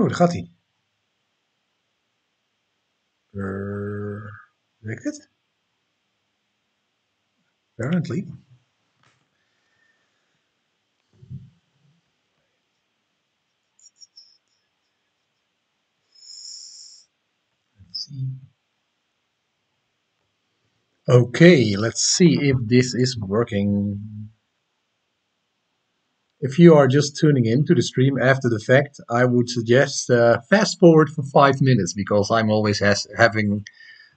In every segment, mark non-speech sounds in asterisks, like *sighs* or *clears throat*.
Oh, daar gaat hij. Uh, werkt het? Apparently. Let's see. Okay, let's see if this is working. If you are just tuning in to the stream after the fact, I would suggest uh, fast forward for five minutes because I'm always has, having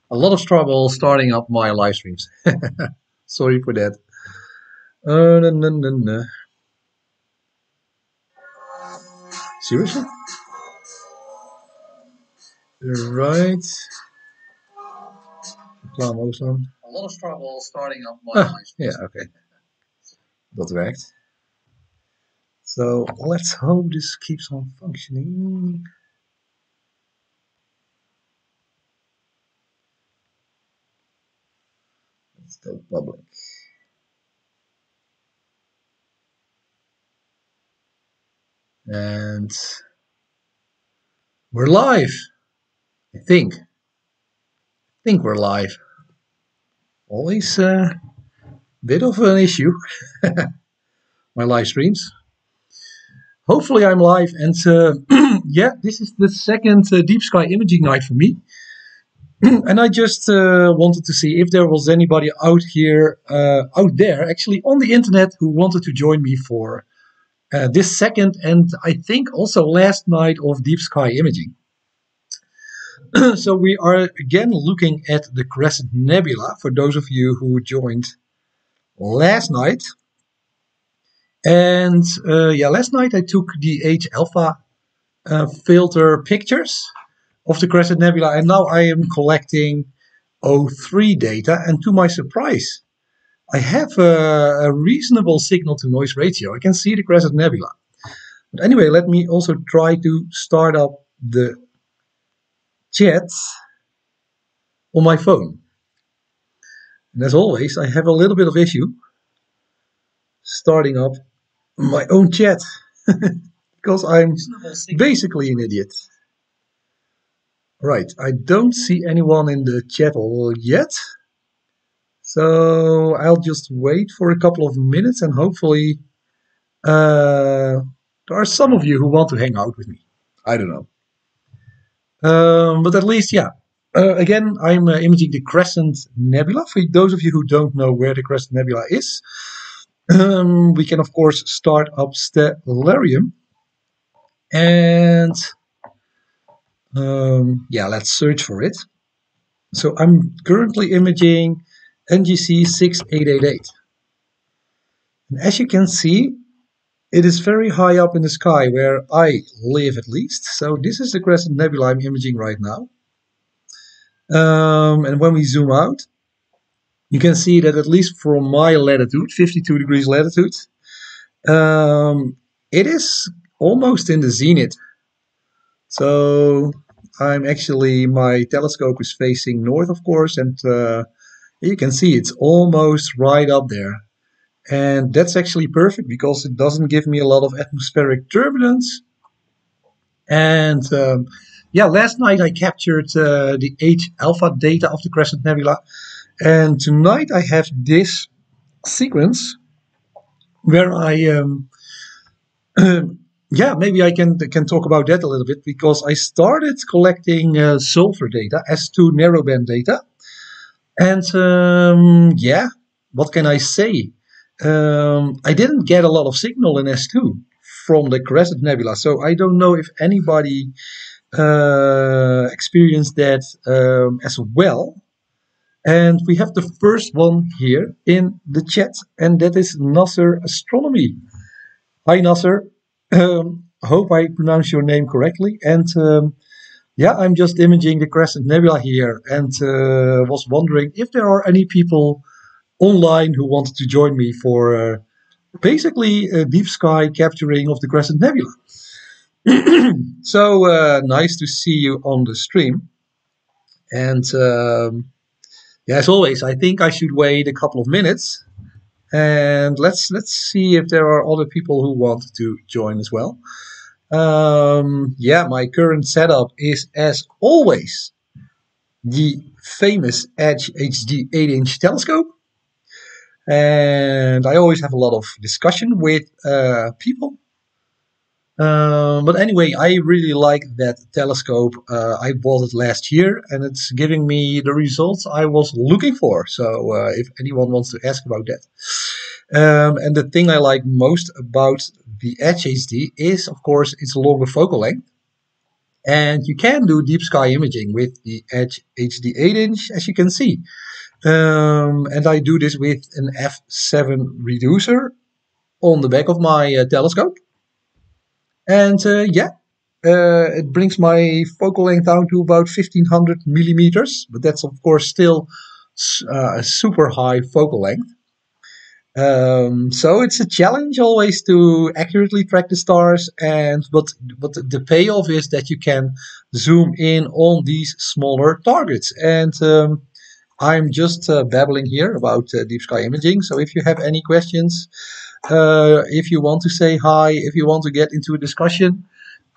a lot of trouble starting up my live streams. *laughs* Sorry for that. Uh, no, no, no. Seriously? Right. Reclame. A lot of trouble starting up my Ah, live streams. ja, oké. Dat werkt. So let's hope this keeps on functioning. Let's go public. And we're live. I think. I think we're live. Always a bit of an issue. *laughs* My live streams. Hopefully I'm live and uh, *clears throat* yeah, this is the second uh, deep sky imaging night for me. *clears throat* and I just uh, wanted to see if there was anybody out here, uh, out there, actually on the internet, who wanted to join me for uh, this second and I think also last night of deep sky imaging. *clears throat* so we are again looking at the Crescent Nebula for those of you who joined last night. And uh, yeah, last night I took the H alpha uh, filter pictures of the Crescent Nebula, and now I am collecting O3 data. And to my surprise, I have a, a reasonable signal to noise ratio. I can see the Crescent Nebula. But anyway, let me also try to start up the chat on my phone. And as always, I have a little bit of issue starting up my own chat *laughs* because I'm basically an idiot. Right, I don't see anyone in the chat yet. So I'll just wait for a couple of minutes and hopefully uh, there are some of you who want to hang out with me. I don't know. Um, but at least, yeah. Uh, again, I'm uh, imaging the Crescent Nebula. For those of you who don't know where the Crescent Nebula is, um, we can, of course, start up Stellarium. And um, yeah, let's search for it. So I'm currently imaging NGC 6888. And as you can see, it is very high up in the sky where I live at least. So this is the Crescent Nebula I'm imaging right now. Um, and when we zoom out, you can see that at least from my latitude, 52 degrees latitude, um, it is almost in the zenith. So I'm actually, my telescope is facing north, of course, and uh, you can see it's almost right up there. And that's actually perfect because it doesn't give me a lot of *laughs* atmospheric turbulence. And um, yeah, last night I captured uh, the H alpha data of the Crescent Nebula. And tonight I have this sequence where I, um, *clears throat* yeah, maybe I can can talk about that a little bit because I started collecting uh, sulfur data, S2 narrowband data, and um, yeah, what can I say? Um, I didn't get a lot of signal in S2 from the Crescent Nebula, so I don't know if anybody uh, experienced that um, as well. And we have the first one here in the chat, and that is Nasser Astronomy. Hi, Nasser. Um, hope I pronounce your name correctly. And um, yeah, I'm just imaging the Crescent Nebula here and uh, was wondering if there are any people online who wanted to join me for uh, basically a deep sky capturing of the Crescent Nebula. *clears throat* so uh, nice to see you on the stream. And um, yeah, as always, I think I should wait a couple of minutes and let's let's see if there are other people who want to join as well. Um, yeah, my current setup is as always the famous Edge HD 8 inch telescope. And I always have a lot of discussion with uh, people. Um, but anyway, I really like that telescope. Uh, I bought it last year and it's giving me the results I was looking for. So uh, if anyone wants to ask about that. Um, and the thing I like most about the Edge HD is, of course, its longer focal length. And you can do deep sky imaging with the Edge HD 8 inch, as you can see. Um, and I do this with an f7 reducer on the back of my uh, telescope. And uh, yeah, uh, it brings my focal length down to about 1500 millimeters, but that's of course still uh, a super high focal length. Um, so it's a challenge always to accurately track the stars, and but but the payoff is that you can zoom in on these smaller targets. And um, I'm just uh, babbling here about uh, deep sky imaging. So if you have any questions, uh, if you want to say hi, if you want to get into a discussion,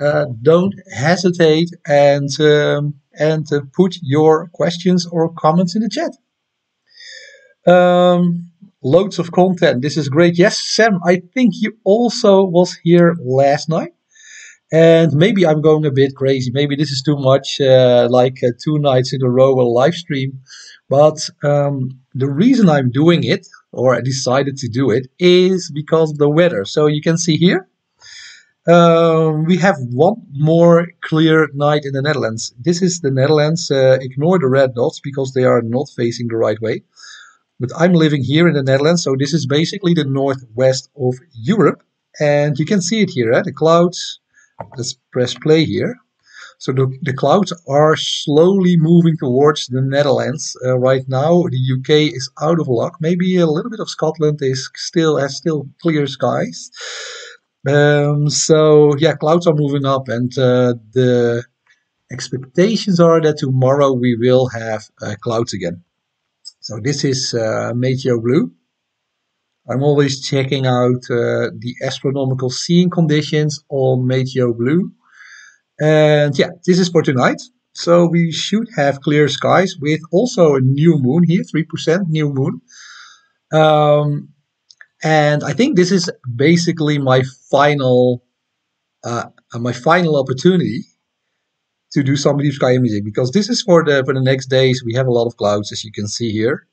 uh, don't hesitate and um, and uh, put your questions or comments in the chat. Um, loads of content. This is great. Yes, Sam, I think you also was here last night. And maybe I'm going a bit crazy. Maybe this is too much, uh, like uh, two nights in a row a live stream. But um, the reason I'm doing it, or I decided to do it, is because of the weather. So you can see here, um, we have one more clear night in the Netherlands. This is the Netherlands. Uh, ignore the red dots because they are not facing the right way. But I'm living here in the Netherlands, so this is basically the northwest of Europe. And you can see it here, eh? the clouds. Let's press play here. So the, the clouds are slowly moving towards the Netherlands. Uh, right now, the UK is out of luck. Maybe a little bit of Scotland is still has still clear skies. Um, so yeah, clouds are moving up, and uh, the expectations are that tomorrow we will have uh, clouds again. So this is uh, Blue. I'm always checking out uh, the astronomical seeing conditions on Meteo Blue. And yeah, this is for tonight. So we should have clear skies with also a new moon here, 3% new moon. Um, and I think this is basically my final, uh, my final opportunity to do some deep sky imaging because this is for the for the next days. We have a lot of clouds, as you can see here,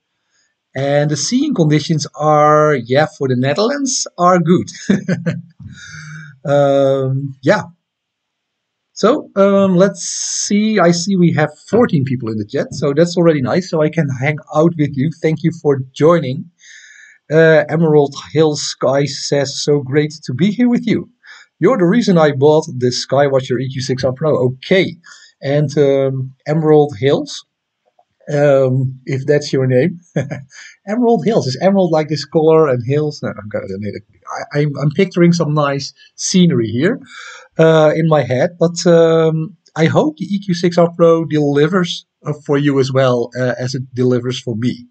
and the seeing conditions are yeah for the Netherlands are good. *laughs* um, yeah. So um, let's see. I see we have 14 people in the chat, so that's already nice. So I can hang out with you. Thank you for joining. Uh, Emerald Hill Sky says, "So great to be here with you." You're the reason I bought the Skywatcher EQ6R Pro. Okay. And um, Emerald Hills, um, if that's your name. *laughs* Emerald Hills. Is Emerald like this color and hills? No, I'm, gonna, I, I'm, I'm picturing some nice scenery here uh, in my head. But um, I hope the EQ6R Pro delivers uh, for you as well uh, as it delivers for me.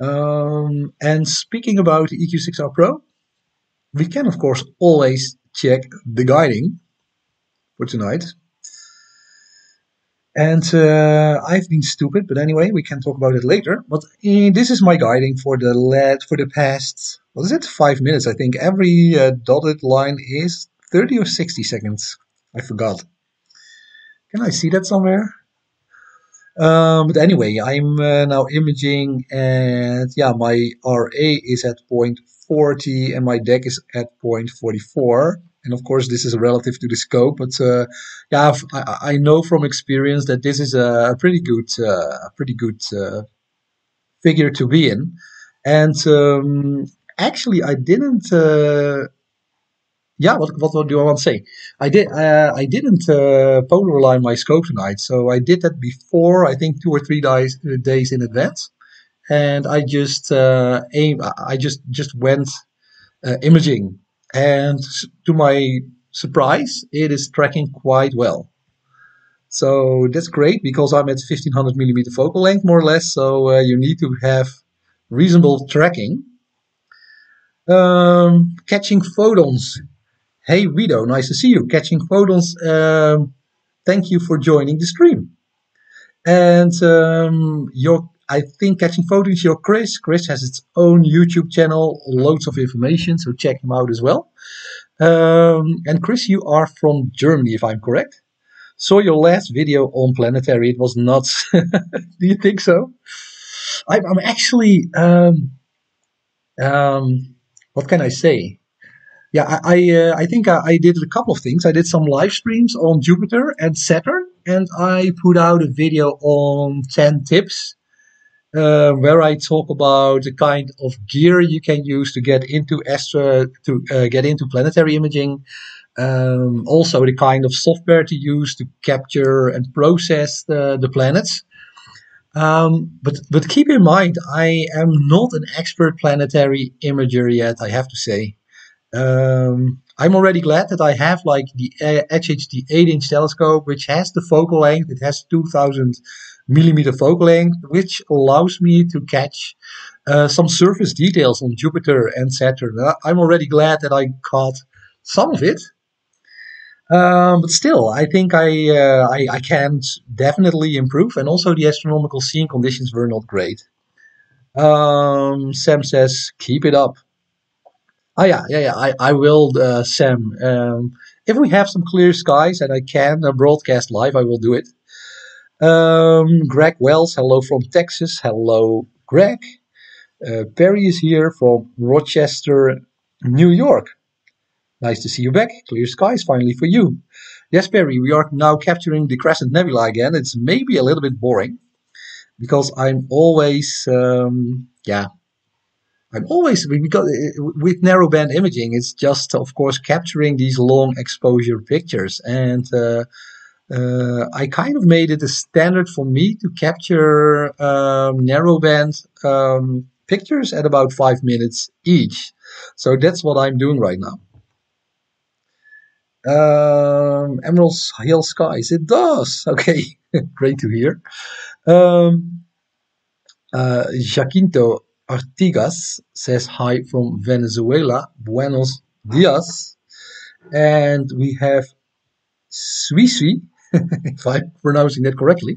Um, and speaking about the EQ6R Pro, we can of course always check the guiding for tonight. And uh, I've been stupid, but anyway, we can talk about it later. But uh, this is my guiding for the led for the past. What is it? Five minutes, I think. Every uh, dotted line is thirty or sixty seconds. I forgot. Can I see that somewhere? Um, but anyway, I'm uh, now imaging, and yeah, my RA is at point 40 and my Dec is at point 44 and of course this is relative to the scope but uh, yeah I, I, know from experience that this is a pretty good uh, pretty good uh, figure to be in. And um, actually I didn't uh, yeah what, what do I want to say? I did uh, I didn't uh, polar align my scope tonight. So I did that before I think two or three days days in advance. And I just aim. I just just went imaging, and to my surprise, it is tracking quite well. So that's great because I'm at 1500 millimeter focal length more or less. So uh, you need to have reasonable tracking. Um, catching photons. Hey Wido, nice to see you. Catching photons. Um, thank you for joining the stream. And um, your, I think catching photons. Your Chris. Chris has its own YouTube channel, loads of information, so check him out as well. Um, and Chris, you are from Germany, if I'm correct. Saw your last video on planetary. It was nuts. *laughs* Do you think so? I'm, I'm actually. Um, um, what can I say? Yeah, I I, uh, I think I, I, did a couple of things. I did some live streams on Jupiter and Saturn, and I put out a video on ten tips uh, where I talk about the kind of gear you can use to get into Astra to uh, get into planetary imaging. Um, also, the kind of software to use to capture and process the, the planets. Um, but but keep in mind, I am not an expert planetary imager yet. I have to say. Um, I'm already glad that I have like the Edge HD 8-inch telescope, which has the focal length. It has 2,000 millimeter focal length, which allows me to catch uh, some surface details on Jupiter and Saturn. I'm already glad that I caught some of it. Um, but still, I think I, uh, I, I can definitely improve, and also the astronomical seeing conditions were not great. Um, Sam says, "Keep it up." Oh yeah, yeah, yeah. I, I will, uh, Sam. Um, if we have some clear skies and I can uh, broadcast live, I will do it. Um, Greg Wells, hello from Texas. Hello, Greg. Uh, Perry is here from Rochester, New York. Nice to see you back. Clear skies finally for you. Yes, Perry, we are now capturing the Crescent Nebula again. It's maybe a little bit boring because I'm always, um, yeah, I'm always because with narrowband imaging, it's just of course capturing these long exposure pictures, and uh, uh, I kind of made it a standard for me to capture um, narrowband um, pictures at about five minutes each. So that's what I'm doing right now. Um, Emerald Hill Skies, it does. *laughs* Okay, great to hear. Um, uh, Jacinto Artigas says hi from Venezuela. Buenos dias. And we have Suisi, *laughs* if I'm pronouncing that correctly.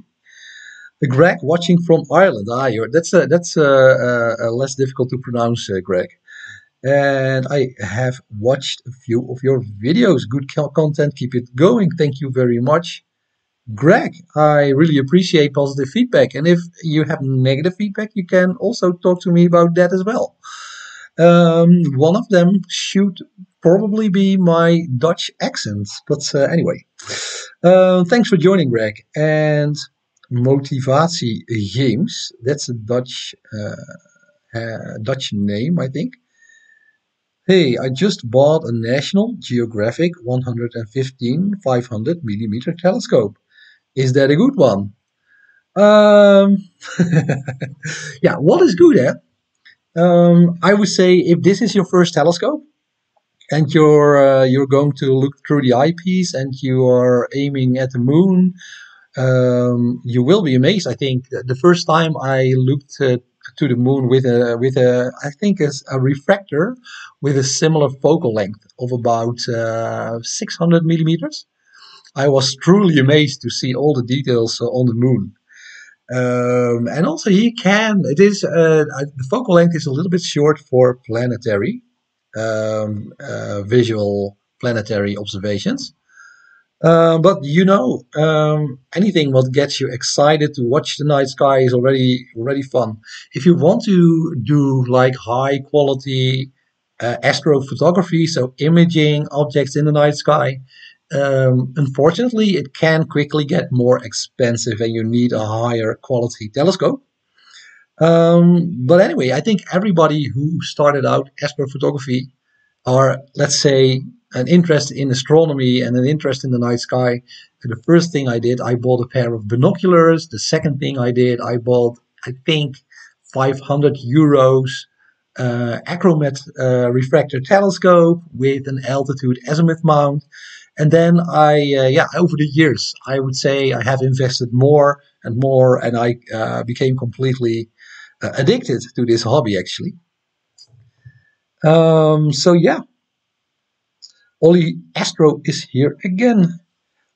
Greg watching from Ireland. Ah, that's uh, that's uh, uh, less difficult to pronounce, uh, Greg. And I have watched a few of your videos. Good content. Keep it going. Thank you very much. Greg, I really appreciate positive feedback. And if you have negative feedback, you can also talk to me about that as well. Um, one of them should probably be my Dutch accent. But uh, anyway, uh, thanks for joining, Greg. And Motivatie Games, that's a Dutch, uh, uh, Dutch name, I think. Hey, I just bought a National Geographic 115 500 millimeter telescope. Is that a good one? Um, *laughs* yeah, what is good at? Um, I would say if this is your first telescope and you're uh, you're going to look through the eyepiece and you are aiming at the moon, um, you will be amazed. I think the first time I looked uh, to the moon with a with a I think a, a refractor with a similar focal length of about uh, 600 millimeters. I was truly amazed to see all the details uh, on the moon. Um, and also he can, it is, uh, the focal length is a little bit short for planetary, um, uh, visual planetary observations. Um, but you know, um, anything what gets you excited to watch the night sky is already already fun. If you want to do like high quality uh, astrophotography, so imaging objects in the night sky, um, unfortunately, it can quickly get more expensive and you need a higher quality telescope. Um, but anyway, I think everybody who started out astrophotography or let's say an interest in astronomy and an interest in the night sky. the first thing I did, I bought a pair of binoculars. The second thing I did, I bought, I think, 500 euros uh, uh, refractor telescope with an altitude azimuth mount. And then I, uh, yeah, over the years, I would say I have invested more and more, and I uh, became completely addicted to this hobby actually. Um, so yeah. Ollie Astro is here again.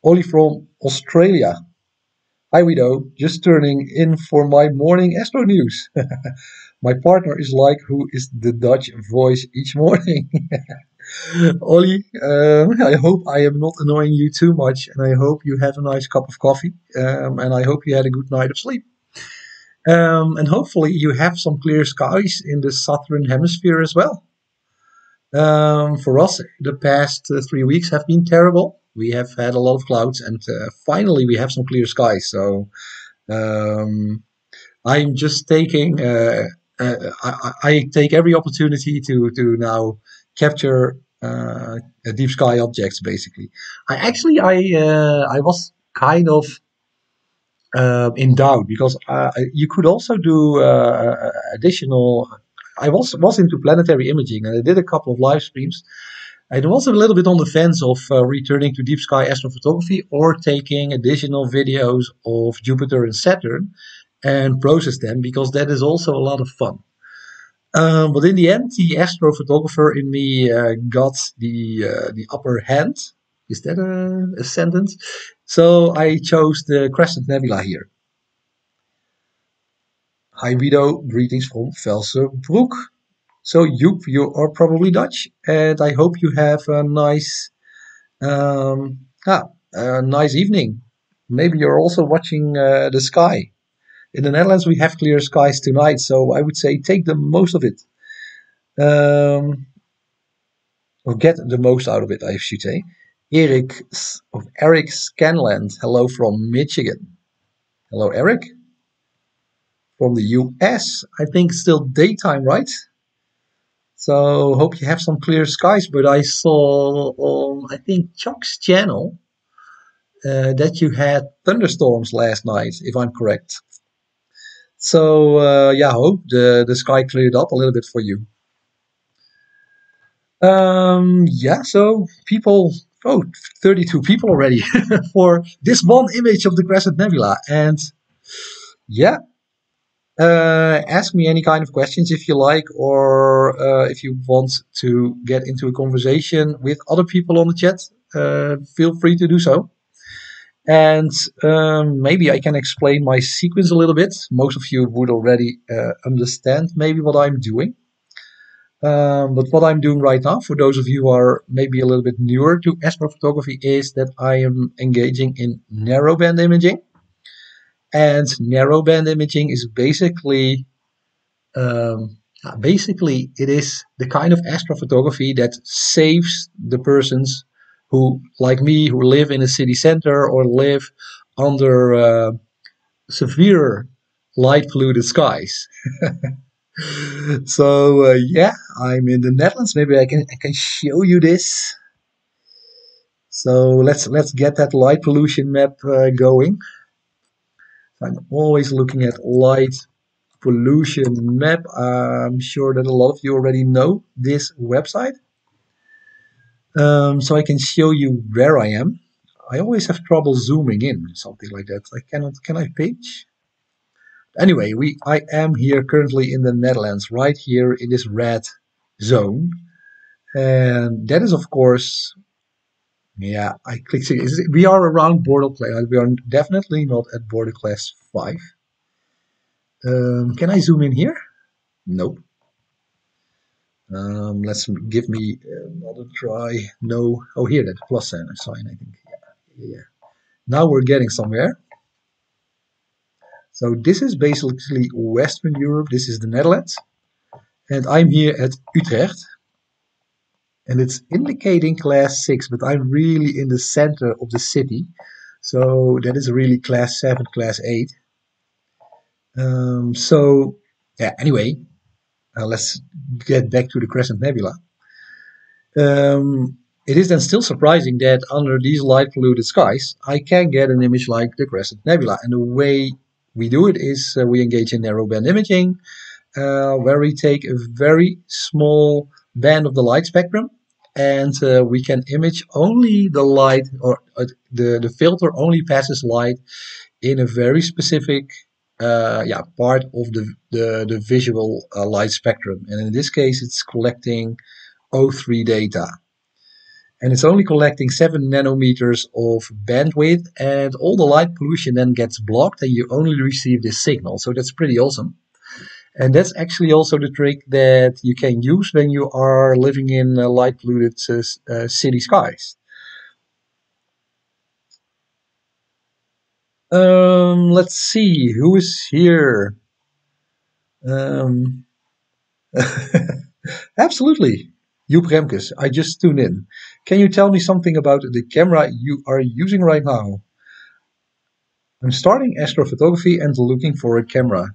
Ollie from Australia. Hi Wido, just turning in for my morning Astro news. *laughs* my partner is like who is the Dutch voice each morning. *laughs* Ollie, um, I hope I am not annoying you too much, and I hope you have a nice cup of coffee, um, and I hope you had a good night of sleep. Um, and hopefully you have some clear skies in the southern hemisphere as well. Um, for us, the past uh, three weeks have been terrible. We have had a lot of clouds, and uh, finally we have some clear skies. So um, I'm just taking. Uh, uh I, I, take every opportunity to to now capture uh, deep sky objects. Basically, I actually I uh, I was kind of uh, in doubt because uh, you could also do uh, additional. I was was into planetary imaging and I did a couple of live streams. I was a little bit on the fence of uh, returning to deep sky astrophotography or taking additional videos of Jupiter and Saturn and process them because that is also a lot of fun. Um, but in the end, the astrophotographer in me uh, got the uh, the upper hand. Is that a, sentence? So I chose the Crescent Nebula here. Hi Wido, greetings from Velserbroek. So Joep, you are probably Dutch, and I hope you have a nice, um, ah, a nice evening. Maybe you're also watching uh, the sky. In the Netherlands, we have clear skies tonight, so I would say take the most of it. Um, or get the most out of it, I should say. Eric of Eric Scanland. Hello from Michigan. Hello, Eric. From the US. I think still daytime, right? So hope you have some clear skies. But I saw on I think Chuck's channel uh, that you had thunderstorms last night, if I'm correct. So uh, yeah, hope the the sky cleared up a little bit for you. Um, yeah, so people oh, 32 people already *laughs* for this one image of the Crescent Nebula. And yeah, uh, ask me any kind of questions if you like, or uh, if you want to get into a conversation with other people on the chat, uh, feel free to do so. And um, maybe I can explain my sequence a little bit. Most of you would already uh, understand maybe what I'm doing. Um, but what I'm doing right now, for those of you who are maybe a little bit newer to astrophotography, is that I am engaging in narrowband imaging. And narrowband imaging is basically, um, basically, it is the kind of astrophotography that saves the persons who, like me, who live in a city center or live under uh, severe light polluted skies. *laughs* so uh, yeah, I'm in the Netherlands. Maybe I can I can show you this. So let's let's get that light pollution map uh, going. I'm always looking at light pollution map. I'm sure that a lot of you already know this website. Um, so I can show you where I am. I always have trouble zooming in, something like that. I cannot, can I page? Anyway, we I am here currently in the Netherlands, right here in this red zone. And that is, of course, yeah, I click. We are around Bortle class. We are definitely not at Bortle class 5. Um, can I zoom in here? Nope. Um, let's give me another try. No. Oh, here, that plus sign, I think. Yeah, yeah. Now we're getting somewhere. So this is basically Western Europe. This is the Netherlands. And I'm here at Utrecht. And it's indicating class 6, but I'm really in the center of the city. So that is really class 7, class 8. Um, so, yeah, anyway, uh, let's get back to the Crescent Nebula. Um, it is then still surprising that under these light polluted skies, I can get an image like the Crescent Nebula. And the way we do it is uh, we engage in narrowband imaging, uh, where we take a very small band of the light spectrum and uh, we can image only the light or uh, the, the filter only passes light in a very specific uh, yeah, part of the, the, the visual uh, light spectrum. And in this case, it's collecting O3 data. And it's only collecting 7 nanometers of bandwidth and all the light pollution then gets blocked and you only receive this signal. So that's pretty awesome. And that's actually also the trick that you can use when you are living in uh, light polluted uh, uh, city skies. Um, let's see who is here? Um, *laughs* absolutely Joep Remkes, I just tuned in. Can you tell me something about the camera you are using right now? I'm starting astrophotography and looking for a camera.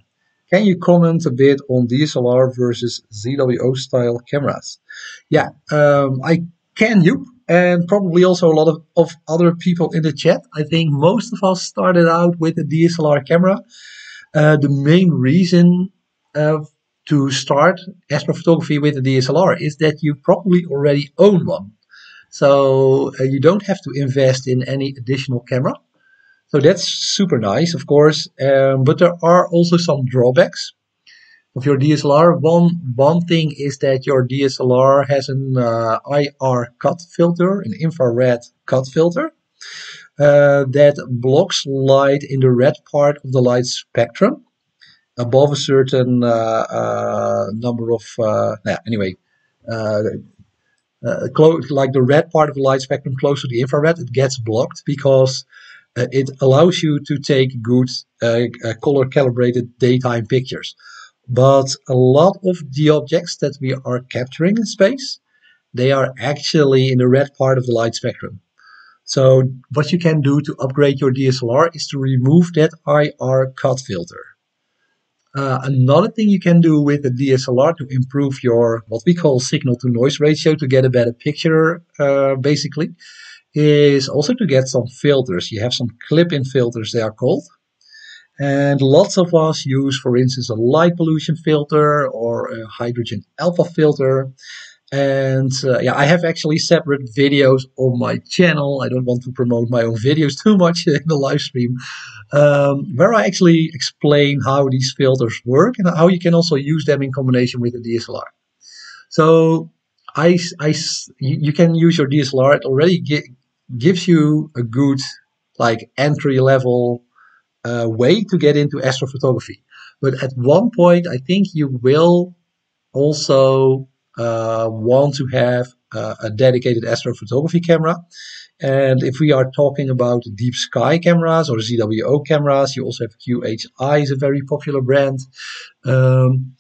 Can you comment a bit on DSLR versus ZWO style cameras? Yeah, um, I can you, and probably also a lot of, of other people in the chat. I think most of us started out with a DSLR camera. Uh, the main reason uh, to start astrophotography with a DSLR is that you probably already own one. So uh, you don't have to invest in any additional camera. So that's super nice, of course. Um, but there are also some drawbacks of your DSLR. One one thing is that your DSLR has an uh, IR cut filter, an infrared cut filter. Uh, that blocks light in the red part of the light spectrum above a certain uh, uh, number of uh, yeah, anyway uh, close like the red part of the light spectrum close to the infrared it gets blocked because uh, it allows you to take good uh, uh, color calibrated daytime pictures. But a lot of the objects that we are capturing in space they are actually in the red part of the light spectrum. So what you can do to upgrade your DSLR is to remove that IR cut filter uh, another thing you can do with a DSLR to improve your what we call signal to noise ratio to get a better picture, uh, basically, is also to get some filters. You have some clip-in filters, they are called. And lots of us use, for instance, a light pollution filter or a hydrogen alpha filter. And uh, yeah, I have actually separate videos on my channel. I don't want to promote my own videos *laughs* too much in the live stream, um, where I actually explain how these filters work and how you can also use them in combination with the DSLR. So I, I, you can use your DSLR. It already gives you a good like entry level uh, way to get into astrophotography. But at one point, I think you will also uh, want to have uh, a dedicated astrophotography camera. And if we are talking about deep sky cameras or ZWO cameras, you also have QHY is a very popular brand. Um,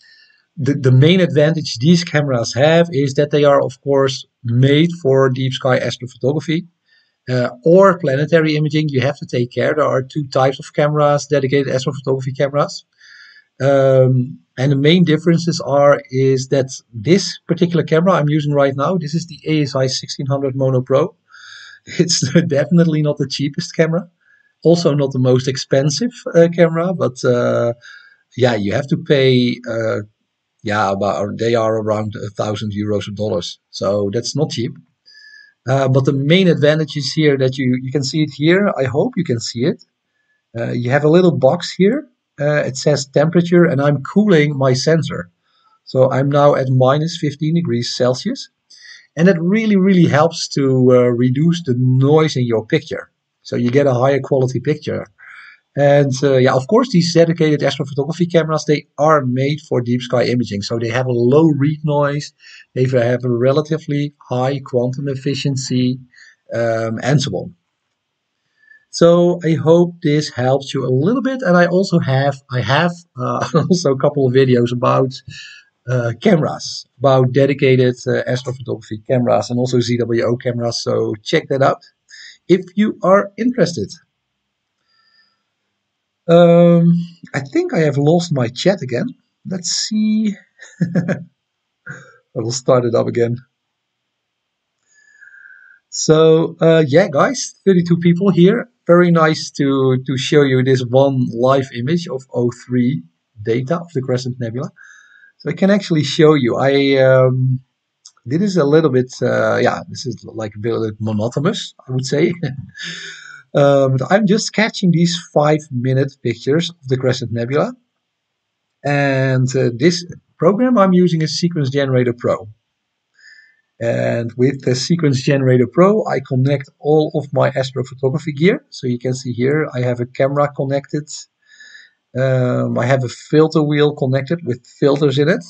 the, the main advantage these cameras have is that they are, of course, made for deep sky astrophotography. Uh, or planetary imaging, you have to take care. There are two types of cameras, dedicated astrophotography cameras. Um, and the main differences are is that this particular camera I'm using right now, this is the ASI 1600 Mono Pro. *laughs* It's definitely not the cheapest camera, also not the most expensive uh, camera, but uh, yeah, you have to pay. Uh, yeah, about they are around a thousand euros or dollars, so that's not cheap. Uh, but the main advantage is here that you you can see it here. I hope you can see it. Uh, you have a little box here. Uh, it says temperature, and I'm cooling my sensor. So I'm now at minus 15 degrees Celsius. And that really, really helps to uh, reduce the noise in your picture. So you get a higher quality picture. And uh, yeah, of course, these dedicated astrophotography cameras, they are made for deep sky imaging. So they have a low read noise, they have a relatively high quantum efficiency, um, and so on. So I hope this helps you a little bit. And I also have, I have uh, *laughs* also a couple of videos about uh, cameras, about dedicated uh, astrophotography cameras and also ZWO cameras. So check that out if you are interested. Um, I think I have lost my chat again. Let's see. *laughs* I will start it up again. So uh, yeah, guys, 32 people here. Very nice to to show you this one live image of O3 data of the Crescent Nebula. So I can actually show you. I um, this is a little bit, uh, yeah, this is like a bit monotonous, I would say. *laughs* um, but I'm just catching these five minute pictures of the Crescent Nebula. And uh, this program I'm using is Sequence Generator Pro. And with the Sequence Generator Pro, I connect all of my astrophotography gear. So you can see here, I have a camera connected. Um, I have a filter wheel connected with filters in it.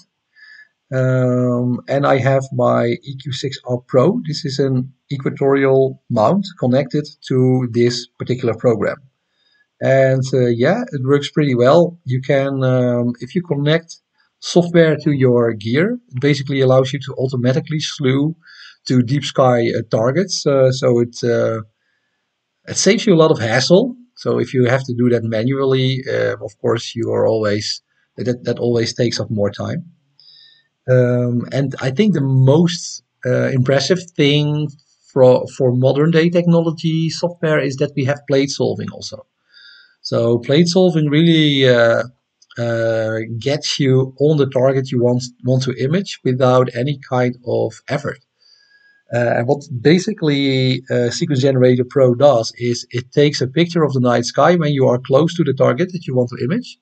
Um, and I have my EQ6R Pro. This is an equatorial mount connected to this particular program. And uh, yeah, it works pretty well. You can, um, if you connect software to your gear, it basically allows you to automatically slew to deep sky uh, targets. Uh, so it uh, it saves you a lot of hassle. So if you have to do that manually, uh, of course you are always that that always takes up more time. Um, and I think the most uh, impressive thing for for modern day technology software is that we have plate solving also. So plate solving really uh, gets you on the target you want want to image without any kind of effort. Uh, and what basically uh, Sequence Generator Pro does is it takes a picture of the night sky when you are close to the target that you want to image,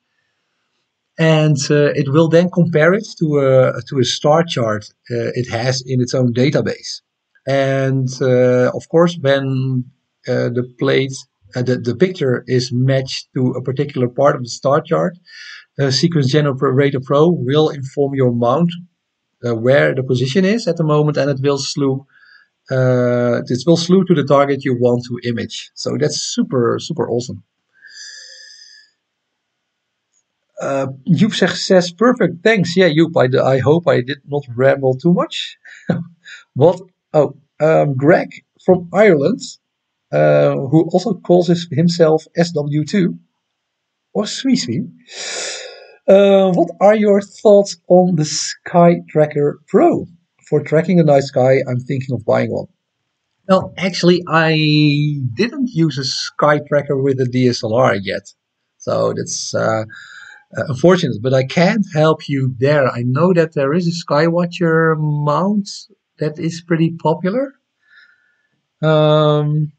and uh, it will then compare it to a to a star chart uh, it has in its own database. And of course, when the plate the, the picture is matched to a particular part of the star chart, uh, Sequence Generator Pro will inform your mount uh, where the position is at the moment, and it will slew uh, will slew to the target you want to image. So that's super super awesome. Uh, Joep says perfect. Thanks. Yeah, Joep. I, I hope I did not ramble too much. *laughs* what? Oh, um, Greg from Ireland uh, who also calls himself SW2 or Sweeswee. Uh, what are your thoughts on the Sky Tracker Pro? For tracking a night sky, I'm thinking of buying one. Well, actually, I didn't use a Sky Tracker with a DSLR yet. So that's uh, uh, unfortunate, but I can't help you there. I know that there is a Skywatcher mount that is pretty popular. Um,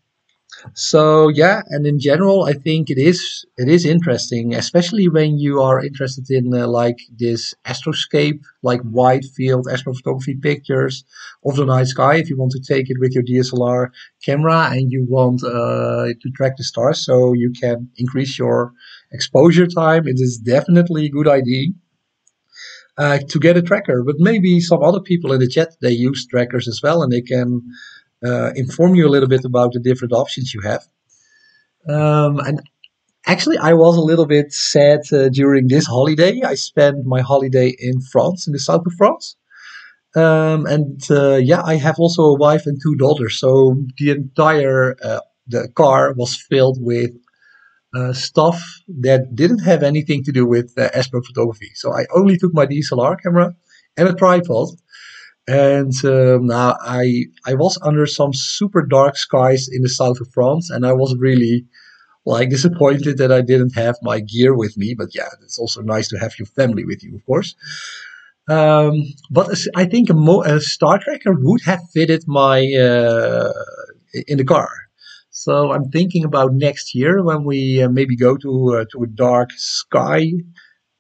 so yeah, and in general, I think it is it is interesting, especially when you are interested in uh, like this astroscape, like wide field astrophotography pictures of the night sky. If you want to take it with your DSLR camera and you want uh, to track the stars, so you can increase your exposure time, it is definitely a good idea. Uh, to get a tracker, but maybe some other people in the chat they use trackers as well, and they can inform you a little bit about the different options you have. Um, and actually, I was a little bit sad uh, during this holiday. I spent my holiday in France, in the south of France. Um, and uh, yeah, I have also a wife and two daughters. So the entire uh, the car was filled with uh, stuff that didn't have anything to do with uh, astrophotography. So I only took my DSLR camera and a tripod and um, now I I was under some super dark skies in the south of France, and I was really like disappointed that I didn't have my gear with me. But yeah, it's also nice to have your family with you, of course. Um, but I think a, mo- a, Star Tracker would have fitted my uh, in the car. So I'm thinking about next year when we uh, maybe go to uh, to a dark sky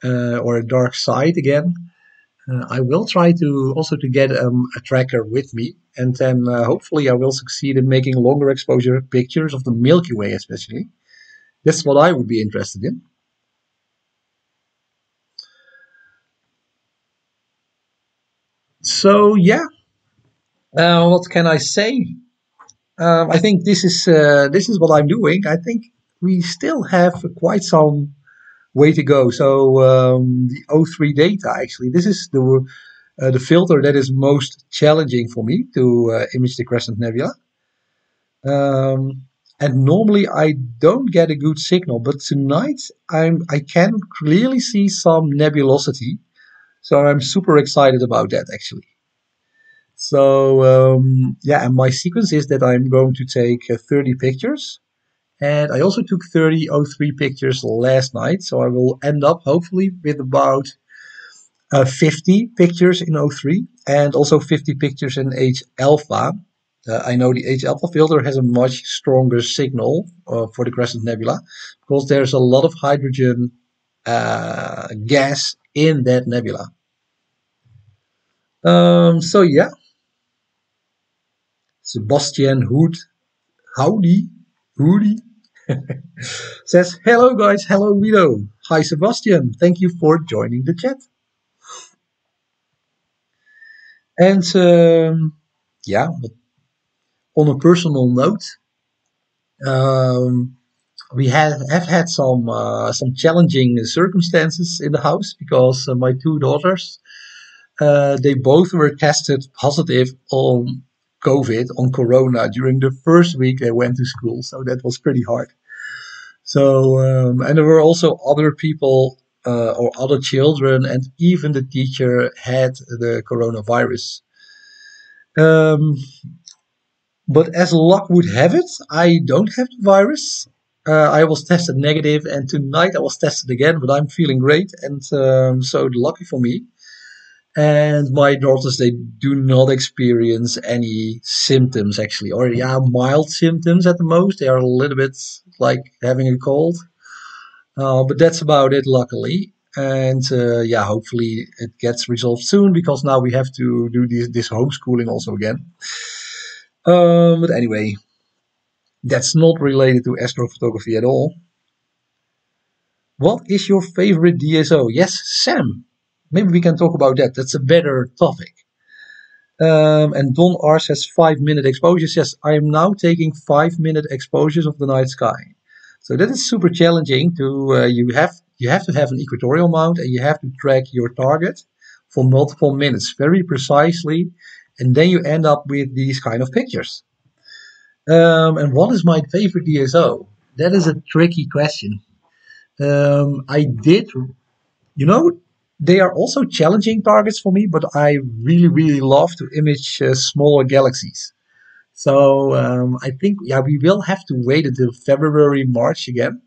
uh, or a dark side again uh, I will try to also to get um, a tracker with me, and then uh, hopefully I will succeed in making longer exposure pictures of the Milky Way, especially. That's what I would be interested in. So yeah, uh, what can I say? Um, I think this is uh, this is what I'm doing. I think we still have quite some way to go. So um, the O3 data, actually, this is the uh, the filter that is most challenging for me to uh, image the Crescent Nebula. Um, and normally I don't get a good signal, but tonight I'm I can clearly see some nebulosity, so I'm super excited about that actually. So um, yeah, and my sequence is that I'm going to take uh, 30 pictures and I also took 30 O3 pictures last night, so I will end up hopefully with about uh, 50 pictures in O3 and also 50 pictures in H alpha. Uh, I know the H alpha filter has a much stronger signal uh, for the Crescent Nebula because there's a lot of hydrogen uh, gas in that nebula. Um, so yeah, Sebastian Hood, howdy, hoody, *laughs* says, hello guys, hello Guido. Hi Sebastian, thank you for joining the chat. And um, yeah, on a personal note, um, we have, have had some uh, some challenging circumstances in the house because uh, my two daughters uh, they both were tested positive on COVID on Corona during the first week they went to school, so that was pretty hard. So um, and there were also other people uh, or other children, and even the teacher had the coronavirus. Um, but as luck would have it, I don't have the virus. Uh, I was tested negative, and tonight I was tested again, but I'm feeling great, and um, so lucky for me. And my daughters, they do not experience any symptoms actually, or yeah, mild symptoms at the most. They are a little bit like having a cold, uh, but that's about it, luckily. And uh, yeah, hopefully it gets resolved soon because now we have to do this, this homeschooling also again. Um, but anyway, that's not related to astrophotography at all. What is your favorite DSO? Yes, Sam. Maybe we can talk about that. That's a better topic. Um, and Don R says five minute exposures. Yes, I am now taking five minute exposures of the night sky. So that is super challenging. To uh, you have you have to have an equatorial mount and you have to track your target for multiple minutes very precisely and then you end up with these kind of pictures. Um, and what is my favorite DSO? That is a tricky question. Um, I did, you know, they are also challenging targets for me, but I really, really love to image uh, smaller galaxies. So um, I think, yeah, we will have to wait until February, March again.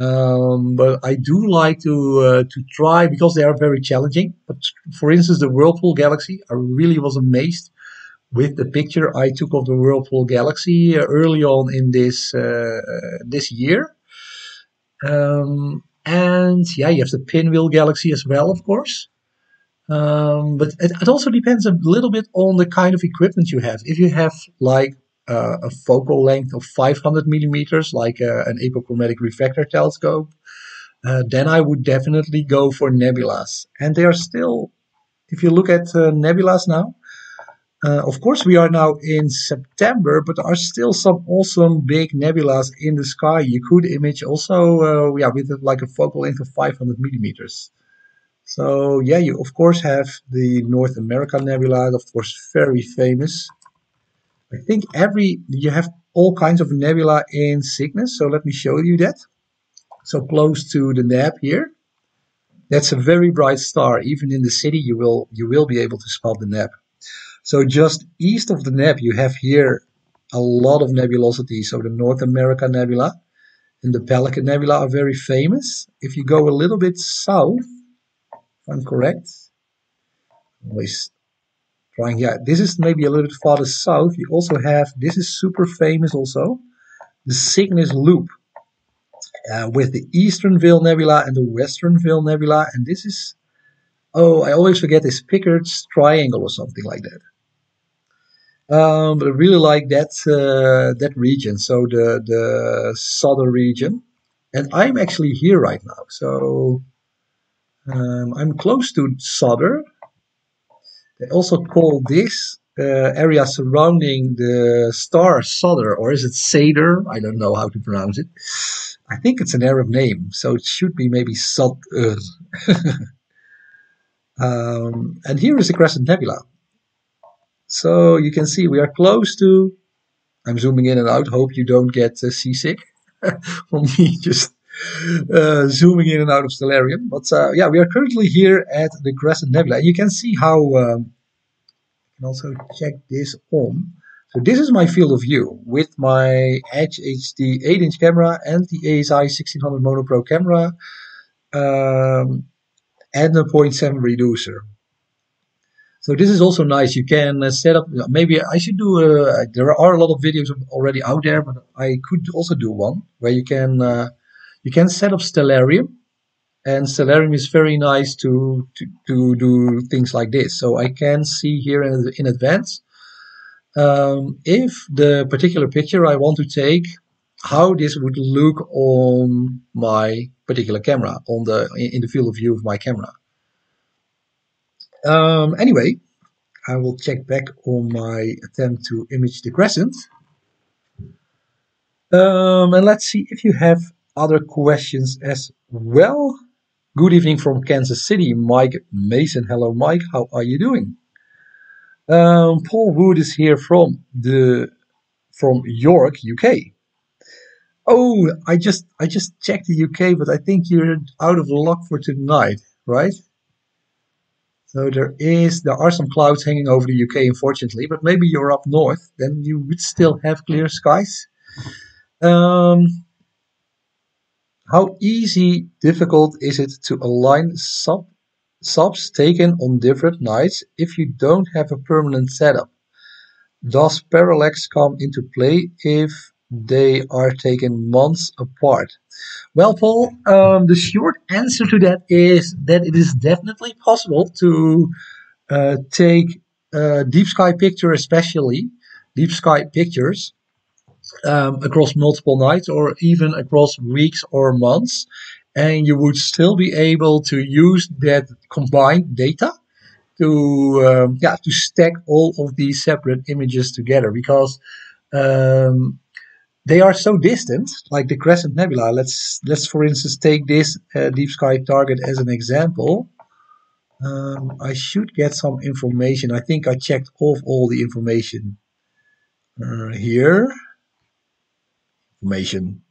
Um, but I do like to uh, to try because they are very challenging. But for instance, the Whirlpool Galaxy, I really was amazed with the picture I took of the Whirlpool Galaxy uh, early on in this uh, this year. Um, and yeah, you have the Pinwheel Galaxy as well, of course. Um, but it, it also depends a little bit on the kind of equipment you have. If you have like uh, a focal length of 500 millimeters, like uh, an apochromatic refractor telescope, uh, then I would definitely go for nebulas. And they are still, if you look at uh, nebulas now, uh, of course we are now in September, but there are still some awesome big nebulas in the sky. You could image also, uh, yeah, with like a focal length of 500 millimeters. So yeah, you of course have the North America Nebula, of course very famous. I think every you have all kinds of nebula in Cygnus. So let me show you that. So close to Deneb here. That's a very bright star. Even in the city, you will you will be able to spot Deneb. So just east of Deneb, you have here a lot of nebulosity. So the North America Nebula and the Pelican Nebula are very famous. If you go a little bit south, if I'm correct, always trying yeah this is maybe a little bit farther south you also have this is super famous also the cygnus loop uh, with the eastern veil nebula and the western veil nebula and this is oh i always forget this pickard's triangle or something like that um, but i really like that uh, that region so the the Sadr region and i'm actually here right now so um, i'm close to Sadr they also call this uh, area surrounding the star Sadr, or is it Seder? I don't know how to pronounce it. I think it's an Arab name, so it should be maybe Sadr. *laughs* um, and here is the Crescent Nebula. So you can see we are close to. I'm zooming in and out. Hope you don't get uh, seasick *laughs* from me just uh, zooming in and out of Stellarium. But uh, yeah, we are currently here at the Crescent Nebula. You can see how, um, you can also check this on. So this is my field of view with my Edge HD 8-inch camera and the ASI 1600 monopro camera um, and a 0.7 reducer. So this is also nice. You can uh, set up, maybe I should do, uh, there are a lot of videos already out there, but I could also do one where you can uh, you can set up Stellarium, and Stellarium is very nice to, to, to do things like this. So I can see here in, in advance um, if the particular picture I want to take, how this would look on my particular camera, on the in the field of view of my camera. Um, anyway, I will check back on my attempt to image the crescent. Um, and let's see if you have other questions as well. Good evening from Kansas City, Mike Mason. Hello, Mike. How are you doing? Um, Paul Wood is here from the from York, UK. Oh, I just I just checked the UK, but I think you're out of luck for tonight, right? So there is there are some clouds hanging over the UK, unfortunately, but maybe you're up north, then you would still have clear skies. Um, how easy, difficult is it to align sub subs taken on different nights if you don't have a permanent setup? Does parallax come into play if they are taken months apart? Well, Paul, um, the short answer to that is that it is definitely possible to uh, take uh, deep sky picture, especially deep sky pictures, um, across multiple nights or even across weeks or months, and you would still be able to use that combined data to um, yeah to stack all of these separate images together because um, they are so distant, like the Crescent Nebula. Let's let's for instance take this uh, deep sky target as an example. Um, I should get some information. I think I checked off all the information uh, here. Information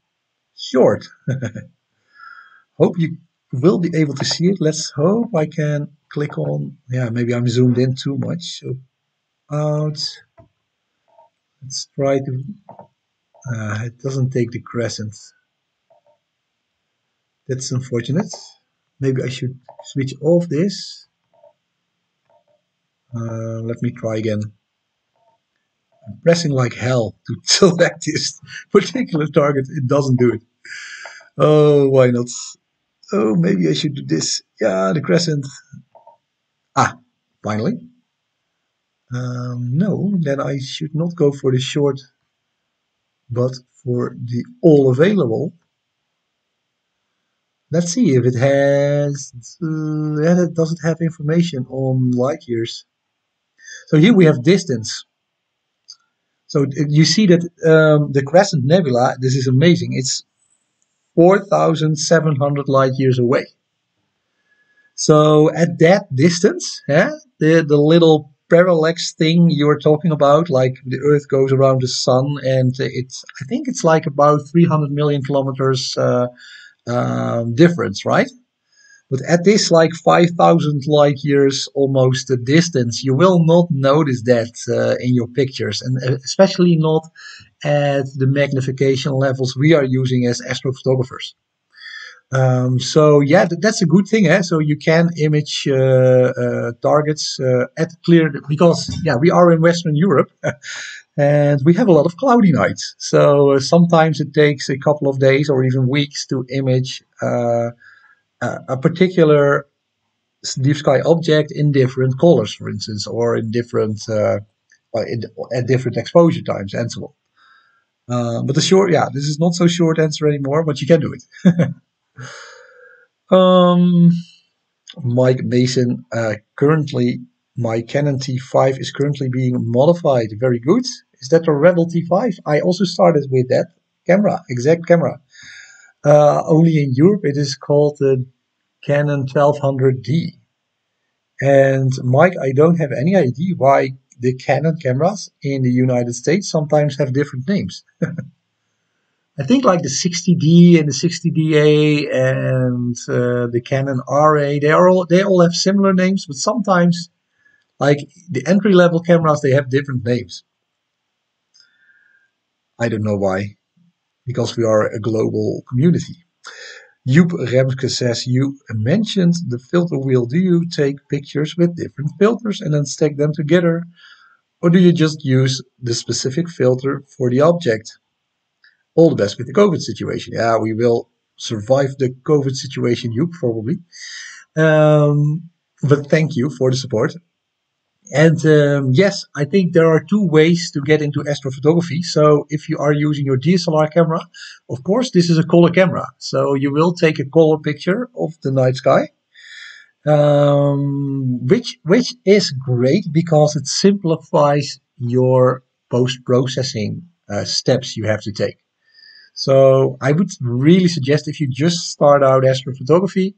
short. *laughs* hope you will be able to see it. Let's hope I can click on. Yeah, maybe I'm zoomed in too much. So out. Let's try to uh, it doesn't take the crescent. That's unfortunate. Maybe I should switch off this. Uh, let me try again. I'm pressing like hell to *laughs* select this particular target. It doesn't do it. Oh, why not? Oh, maybe I should do this. Yeah, the crescent. Ah, finally. Um, no, then I should not go for the short but for the all available, let's see if it has, uh, it doesn't have information on light years. So here we have distance. So you see that um, the Crescent Nebula, this is amazing, it's 4,700 light years away. So at that distance, yeah, the, the little parallax thing you were talking about, like the Earth goes around the sun, and it's I think it's like about 300 million kilometers uh, um, difference, right? But at this like 5,000 light years almost distance, you will not notice that uh, in your pictures, and uh, especially not at the magnification levels we are using as astrophotographers. Um, so yeah, that's a good thing. Eh? So you can image uh, uh, targets uh, at clear because yeah, we are in Western Europe. *laughs* and we have a lot of cloudy nights. So uh, sometimes it takes a couple of days or even weeks to image uh, a particular deep sky object in different colors, for instance, or in different uh, in, at different exposure times and so on. but the short, yeah, this is not so short answer anymore, but you can do it. *laughs* Um, Mike Mason, uh, currently my Canon T5 is currently being modified. Very good. Is that a Rebel T5? I also started with that camera, exact camera. Uh, only in Europe it is called the Canon 1200D. And Mike, I don't have any idea why the Canon cameras in the United States sometimes have different names. *laughs* I think like the 60D and the 60DA and uh, the Canon RA, they are all they all have similar names, but sometimes, like the entry level cameras, they have different names. I don't know why, because we are a global community. Joep Remske says, you mentioned the filter wheel. Do you take pictures with different filters and then stack them together? Or do you just use the specific filter for the object? All the best with the COVID situation. Yeah, we will survive the COVID situation, you probably. Um, but thank you for the support. And um, yes, I think there are two ways to get into astrophotography. So if you are using your DSLR camera, of course, this is a color camera. So you will take a color picture of the night sky, um, which which is great because it simplifies your post processing uh, steps you have to take. So I would really suggest if you just start out astrophotography,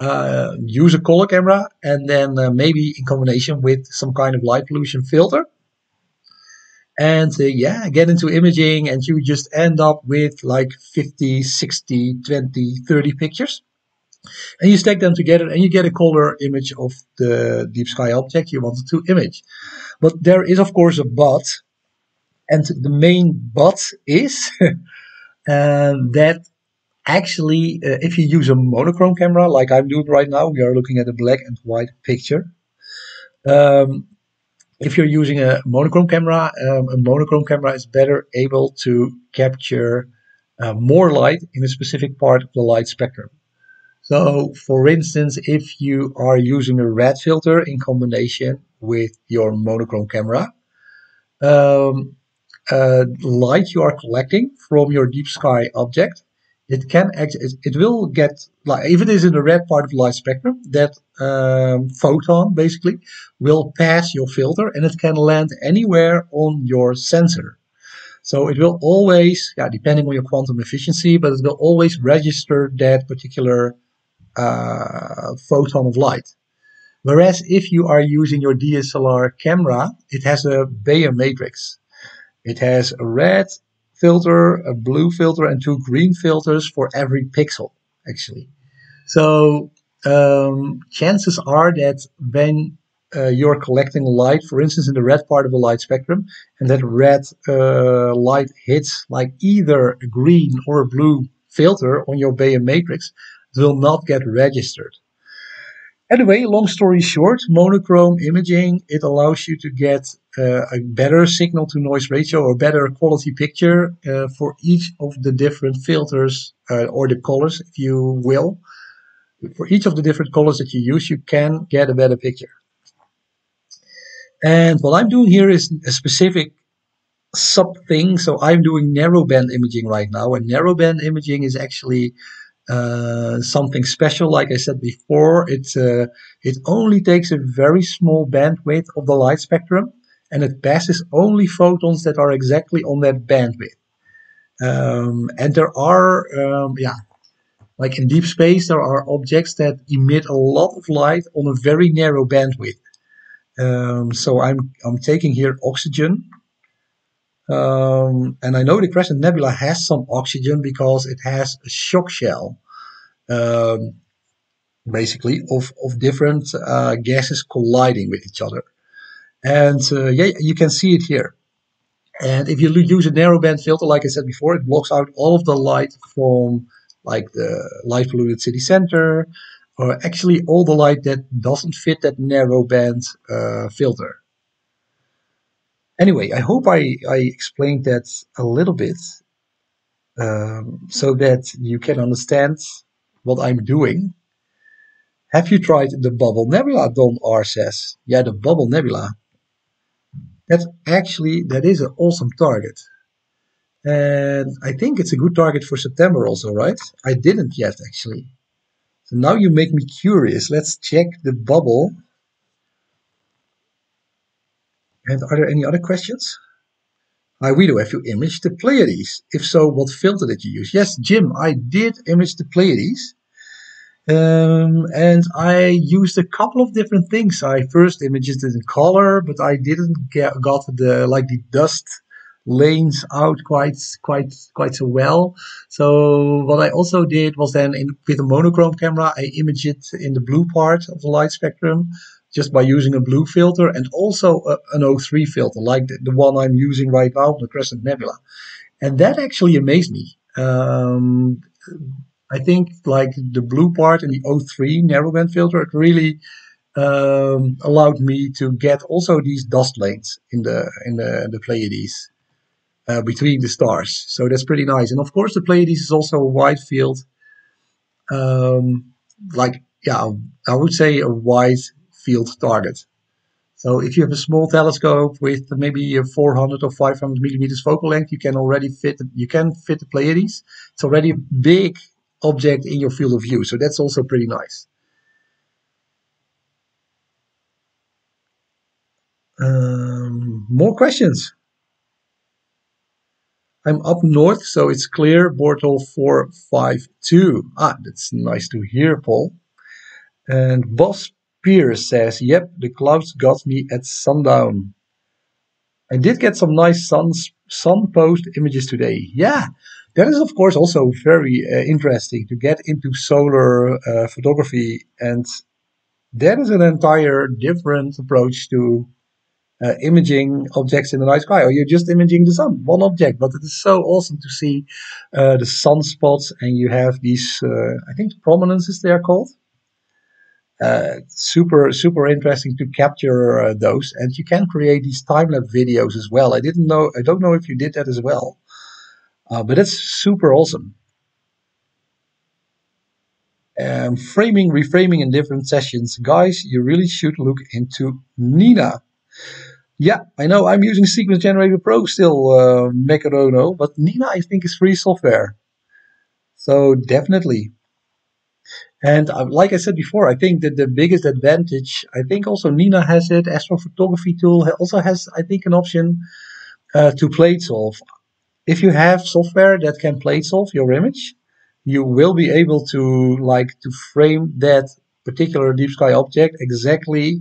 uh, use a color camera and then uh, maybe in combination with some kind of light pollution filter. And uh, yeah, get into imaging and you just end up with like 50, 60, 20, 30 pictures. And you stack them together and you get a color image of the deep sky object you wanted to image. But there is, of course, a but. And the main but is *laughs* that actually, uh, if you use a monochrome camera, like I'm doing right now, we are looking at a black and white picture. Um, if you're using a monochrome camera, um, a monochrome camera is better able to capture uh, more light in a specific part of the light spectrum. So, for instance, if you are using a red filter in combination with your monochrome camera, um, uh, light you are collecting from your deep sky object it can act, it will get like if it is in the red part of the light spectrum, that um, photon basically will pass your filter and it can land anywhere on your sensor. So it will always, yeah, depending on your quantum efficiency, but it will always register that particular uh, photon of light. Whereas if you are using your DSLR camera, it has a Bayer matrix. It has a red, filter, a blue filter, and two green filters for every pixel, actually. So um, chances are that when uh, you're collecting light, for instance, in the red part of the light spectrum, and that red uh, light hits like either a green or a blue filter on your Bayer matrix, it will not get registered. Anyway, long story short, monochrome imaging, it allows you to get uh, a better signal to noise ratio or better quality picture uh, for each of the different filters uh, or the colors, if you will. For each of the different colors that you use, you can get a better picture. And what I'm doing here is a specific sub thing. So I'm doing narrowband imaging right now, and narrowband imaging is actually uh, something special. Like I said before, it uh, it only takes a very small bandwidth of the light spectrum, and it passes only photons that are exactly on that bandwidth. Um, and there are, um, yeah, like in deep space, there are objects that emit a lot of light on a very narrow bandwidth. Um, so I'm I'm taking here oxygen um, and I know the Crescent Nebula has some oxygen because it has a shock shell, um, basically, of, of different uh, gases colliding with each other. And uh, yeah, you can see it here. And if you use a narrowband filter, like I said before, it blocks out all of the light from like the light polluted city center, or actually all the light that doesn't fit that narrowband uh, filter. Anyway, I hope I, I explained that a little bit um, so that you can understand what I'm doing. Have you tried the Bubble Nebula? Don R says. Yeah, the Bubble Nebula. That's actually that is an awesome target, and I think it's a good target for September also, right? I didn't yet actually. So now you make me curious. Let's check the bubble and are there any other questions? Hi Guido, have you imaged the Pleiades? If so, what filter did you use? Yes, Jim, I did image the Pleiades. Um, and I used a couple of different things. I first imaged it in color, but I didn't get got the like the dust lanes out quite quite quite so well. So what I also did was then in, with a monochrome camera, I imaged it in the blue part of the light spectrum just by using a blue filter and also a, an O3 filter, like the, the, one I'm using right now, the Crescent Nebula. And that actually amazed me. Um, I think like the blue part and the O3 narrowband filter, it really um, allowed me to get also these dust lanes in the in the, the Pleiades uh, between the stars. So that's pretty nice. And of course, the Pleiades is also a wide field, um, like yeah, I would say a wide field target. So if you have a small telescope with maybe a 400 or 500 millimeters focal length, you can already fit you can fit the Pleiades. It's already a big object in your field of view, so that's also pretty nice. Um, more questions. I'm up north, so it's clear. Bortle 452. Ah, that's nice to hear, Paul. And Boss Pierce says, Yep, the clouds got me at sundown. I did get some nice sun, sun post images today. Yeah, that is, of course, also very uh, interesting to get into solar uh, photography. And that is an entire different approach to uh, imaging objects in the night sky, or you're just imaging the sun, one object. But it is so awesome to see uh, the sunspots, and you have these, uh, I think, prominences they are called. Uh, super, super interesting to capture uh, those, and you can create these time lapse videos as well. I didn't know, I don't know if you did that as well, uh, but it's super awesome. Um, framing, reframing in different sessions, guys. You really should look into Nina. Yeah, I know I'm using Sequence Generator Pro still, uh, Macarono, but Nina I think is free software. So definitely. And uh, like I said before, I think that the biggest advantage, I think also Nina has it, Astrophotography Tool also has, I think, an option uh, to plate solve. If you have software that can plate solve your image, you will be able to like to frame that particular deep sky object exactly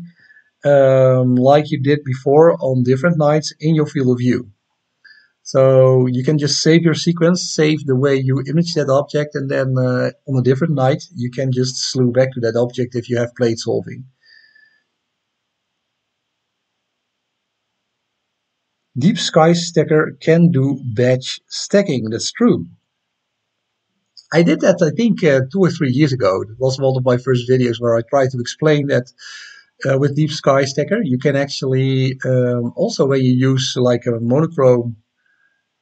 um, like you did before on different nights in your field of view. So you can just save your sequence, save the way you image that object, and then uh, on a different night, you can just slew back to that object if you have plate solving. Deep Sky Stacker can do batch stacking. That's true. I did that, I think, uh, two or three years ago. It was one of my first videos where I tried to explain that uh, with Deep Sky Stacker, you can actually um, also when you use like a monochrome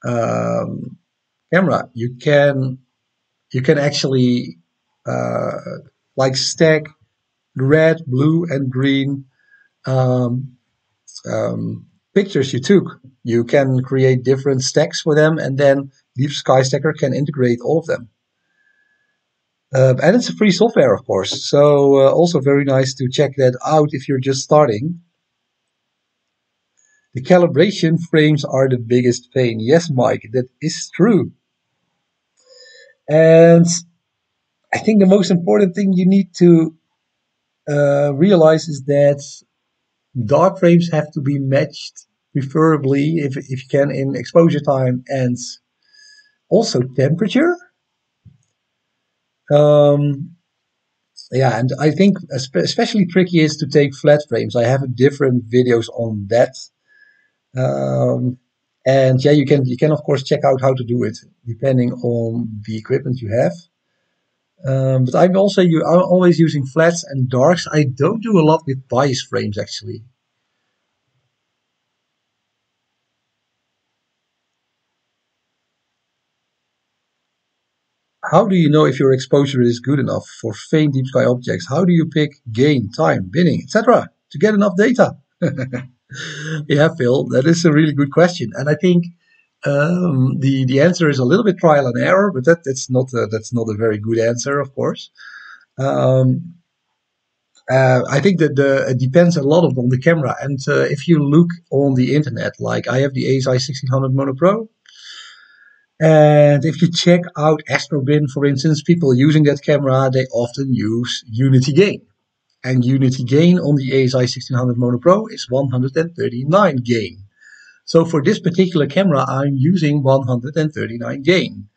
um, camera, you can you can actually uh, like stack red, blue, and green um, um, pictures you took. You can create different stacks for them, and then Deep Sky Stacker can integrate all of them. Uh, and it's a free software, of course. So uh, also very nice to check that out if you're just starting. The calibration frames are the biggest pain. Yes, Mike, that is true. And I think the most important thing you need to uh, realize is that dark frames have to be matched, preferably, if, if you can, in exposure time and also temperature. Um, yeah, and I think especially tricky is to take flat frames. I have different videos on that. Um, and yeah, you can you can of course check out how to do it depending on the equipment you have. Um, but I'm also you I'm always using flats and darks. I don't do a lot with bias frames actually. How do you know if your exposure is good enough for faint deep sky objects? How do you pick gain, time, binning, etc. to get enough data? *laughs* yeah, Phil, that is a really good question, and I think um, the the answer is a little bit trial and error, but that that's not a, that's not a very good answer, of course. Um, uh, I think that the, it depends a lot on the camera, and uh, if you look on the internet, like I have the ASI 1600 Mono Pro, and if you check out Astrobin, for instance, people using that camera, they often use Unity Gain. And Unity Gain on the ASI 1600 Mono Pro is 139 gain. So for this particular camera, I'm using 139 gain.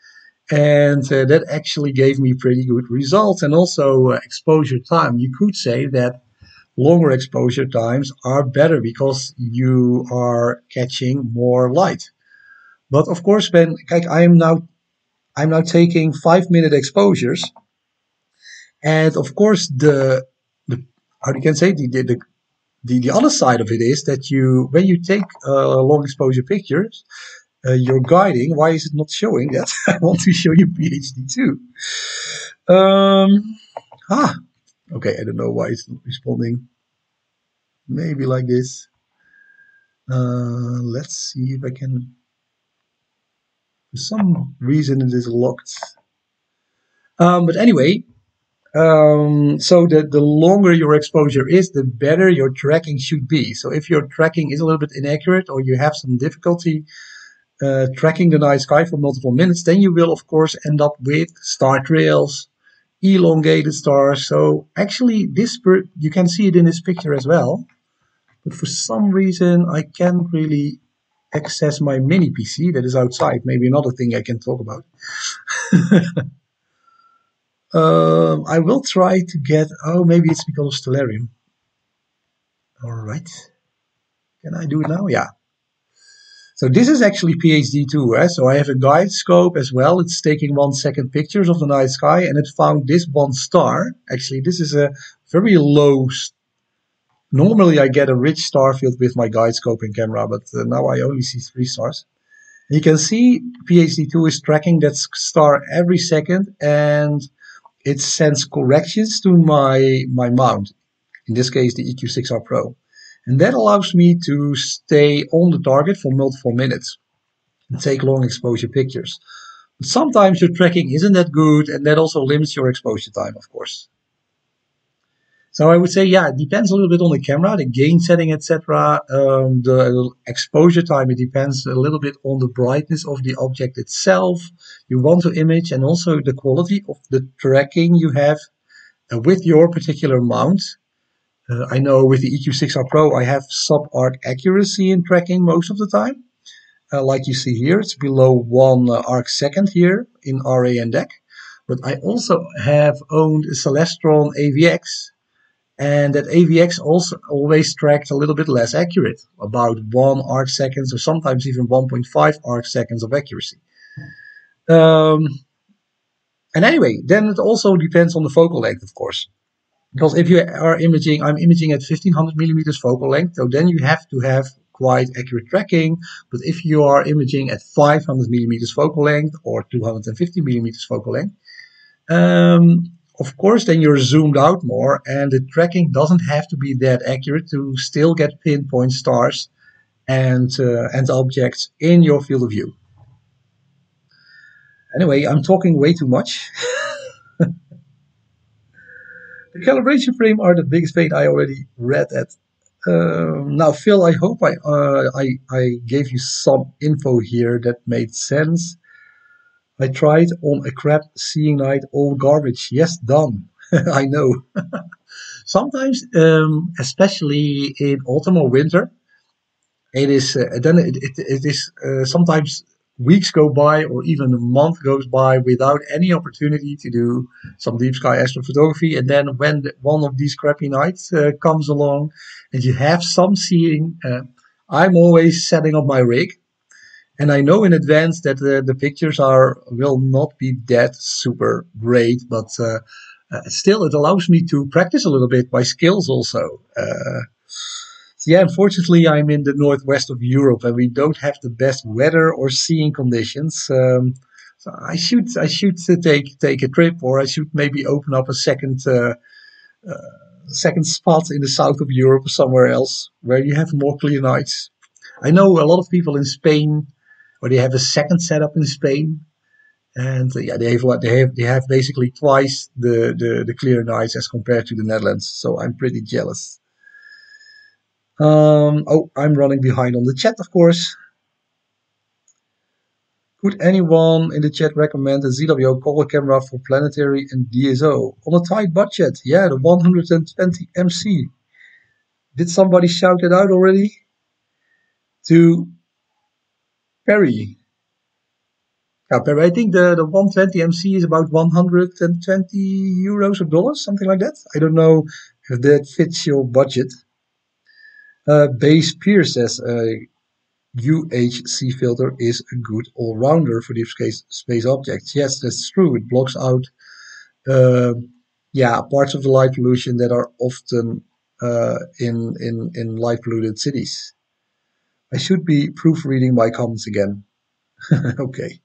And uh, that actually gave me pretty good results. And also uh, exposure time. You could say that longer exposure times are better because you are catching more light. But of course, when I'm now I'm now taking five minute exposures, and of course the the how do you can say the the, the the other side of it is that you when you take uh, long exposure pictures, uh, you're guiding. Why is it not showing that? *laughs* I want to show you PHD2. Um, ah, okay. I don't know why it's not responding. maybe like this. Uh, let's see if I can. For some reason, it is locked. Um, but anyway, um, so the, the longer your exposure is, the better your tracking should be. So if your tracking is a little bit inaccurate or you have some difficulty uh, tracking the night sky for multiple minutes, then you will of course end up with star trails, elongated stars. So actually this, you can see it in this picture as well. But for some reason, I can't really access my mini PC that is outside. Maybe another thing I can talk about. *laughs* um, I will try to get, oh, maybe it's because of Stellarium. All right. Can I do it now? Yeah. So this is actually PHD2. Eh? So I have a guide scope as well. It's taking one second pictures of the night sky and it found this one star. Actually, this is a very low Normally I get a rich star field with my guide scope and camera, but uh, now I only see three stars. You can see PHD2 is tracking that star every second and it sends corrections to my, my mount. In this case, the EQ6R Pro. And that allows me to stay on the target for multiple minutes and take long exposure pictures. But sometimes your tracking isn't that good and that also limits your exposure time, of course. So I would say, yeah, it depends a little bit on the camera, the gain setting, etc. Um, the exposure time, it depends a little bit on the brightness of the object itself you want to image and also the quality of the tracking you have uh, with your particular mount. Uh, I know with the EQ6R Pro, I have sub-arc accuracy in tracking most of the time. Uh, like you see here, it's below one uh, arc second here in RA and DEC. But I also have owned a Celestron AVX and that AVX also always tracked a little bit less accurate, about one arc seconds or sometimes even 1.5 arc seconds of accuracy. Um, and anyway, then it also depends on the focal length, of course. Because if you are imaging, I'm imaging at 1500 millimeters focal length, so then you have to have quite accurate tracking. But if you are imaging at 500 millimeters focal length or 250 millimeters focal length, um, of course, then you're zoomed out more and the tracking doesn't have to be that accurate to still get pinpoint stars and, uh, and objects in your field of view. Anyway, I'm talking way too much. *laughs* the calibration frame are the biggest pain I already read at. Um, now, Phil, I hope I, uh, I, I gave you some info here that made sense. I tried on a crap seeing night, all garbage. Yes, done. *laughs* I know. *laughs* Sometimes, um, especially in autumn or winter, it is uh, then it, it, it is uh, sometimes weeks go by or even a month goes by without any opportunity to do some deep sky astrophotography. And then when the, one of these crappy nights uh, comes along and you have some seeing, uh, I'm always setting up my rig and I know in advance that the, the pictures are will not be that super great, but uh, uh, still it allows me to practice a little bit my skills also. Uh, so yeah, unfortunately, I'm in the northwest of Europe and we don't have the best weather or seeing conditions. Um, so I should I should take take a trip, or I should maybe open up a second uh, uh, second spot in the south of Europe or somewhere else where you have more clear nights. I know a lot of people in Spain or they have a second setup in Spain. And uh, yeah, they have what they have. They have basically twice the, the the clear nights as compared to the Netherlands. So I'm pretty jealous. Um, oh, I'm running behind on the chat, of course. Could anyone in the chat recommend a ZWO color camera for planetary and DSO on a tight budget? Yeah, the 120 MC. Did somebody shout it out already? To Perry. Yeah, I think the, the 120 MC is about 120 euros or dollars, something like that. I don't know if that fits your budget. Uh, Base Pierce says a UHC filter is a good all-rounder for deep space, space objects. Yes, that's true. It blocks out uh, yeah, parts of the light pollution that are often uh, in, in, in light polluted cities. I should be proofreading my comments again. *laughs* okay.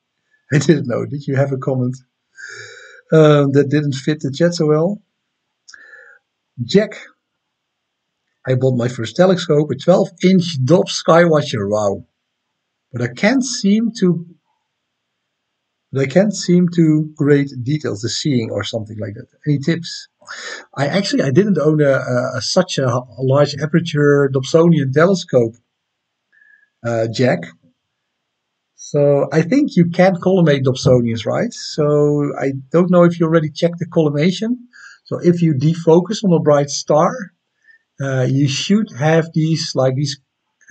I didn't know. Did you have a comment um, that didn't fit the chat so well? Jack, I bought my first telescope, a 12 inch Dobbs Skywatcher. Wow. But I can't seem to but I can't seem to great details the seeing or something like that. Any tips? I actually I didn't own a, a, a such a, a, large aperture Dobsonian telescope, uh, Jack. So I think you can collimate Dobsonians, right? So I don't know if you already checked the collimation. So if you defocus on a bright star, uh, you should have these like these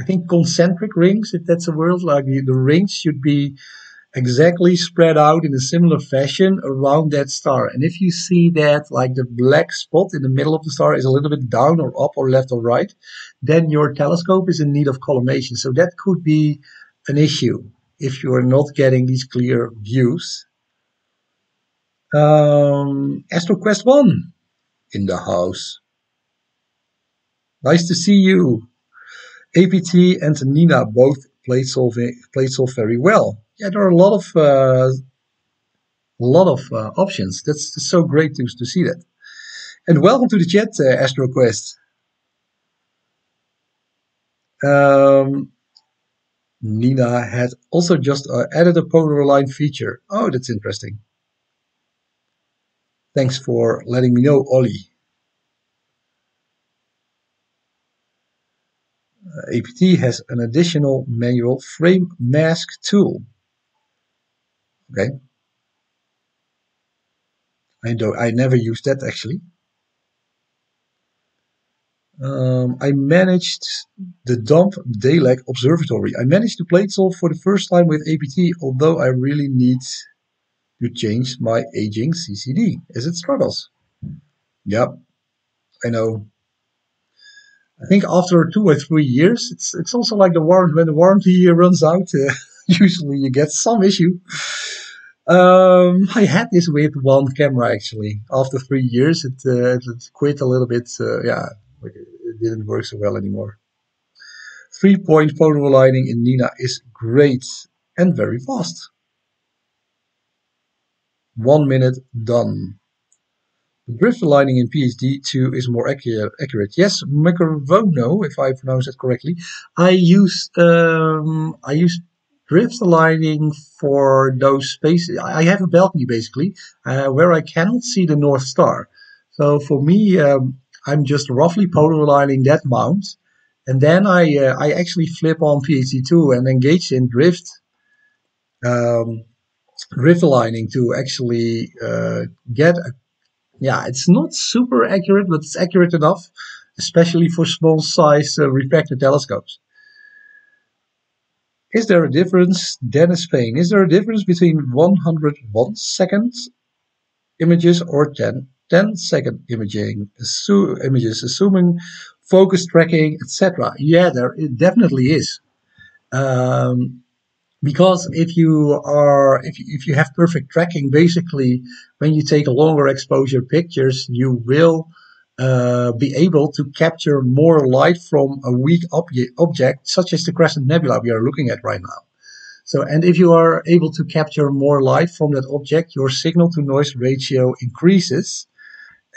I think concentric rings, if that's a word. Like the, the rings should be exactly spread out in a similar fashion around that star. And if you see that like the black spot in the middle of the star is a little bit down or up or left or right, then your telescope is in need of collimation. So that could be an issue if you are not getting these clear views. Um, AstroQuest 1 in the house. Nice to see you. APT and Nina both plate solving plate solve very well. Yeah, there are a lot of uh, a lot of uh, options. That's, so great to, to see that. And welcome to the chat, uh, AstroQuest. Um, Nina had also just uh, added a polar line feature. Oh, that's interesting. Thanks for letting me know, Ollie. Uh, APT has an additional manual frame mask tool. Okay. I don't. I never used that actually. Um, I managed the dump DALEC observatory. I managed to plate solve for the first time with APT, although I really need to change my aging CCD as it struggles. Yep, I know. I think after two or three years, it's it's also like the warrant. when the warranty runs out. Uh, *laughs* usually, you get some issue. Um, I had this with one camera actually. After three years, it, uh, it quit a little bit. Uh, yeah, it didn't work so well anymore. Three point photo aligning in Nina is great and very fast. One minute done. The drift aligning in PHD2 is more accurate. Yes, Microvono, if I pronounce it correctly. I use um, I use drift aligning for those spaces. I have a balcony basically uh, where I cannot see the North Star. So for me, um, I'm just roughly polar aligning that mount, and then I uh, I actually flip on PHD2 and engage in drift. Um, drift aligning to actually uh, get a yeah, it's not super accurate, but it's accurate enough, especially for small size uh, refractor telescopes. Is there a difference, Dennis Payne, is there a difference between 101 seconds images or 10, 10 second imaging, assu images, assuming focus tracking, etc.? Yeah, there it definitely is. Um, because if you are if you, if you have perfect tracking basically when you take longer exposure pictures you will uh, be able to capture more light from a weak obje- object such as the crescent nebula we are looking at right now so and if you are able to capture more light from that object your signal to noise ratio increases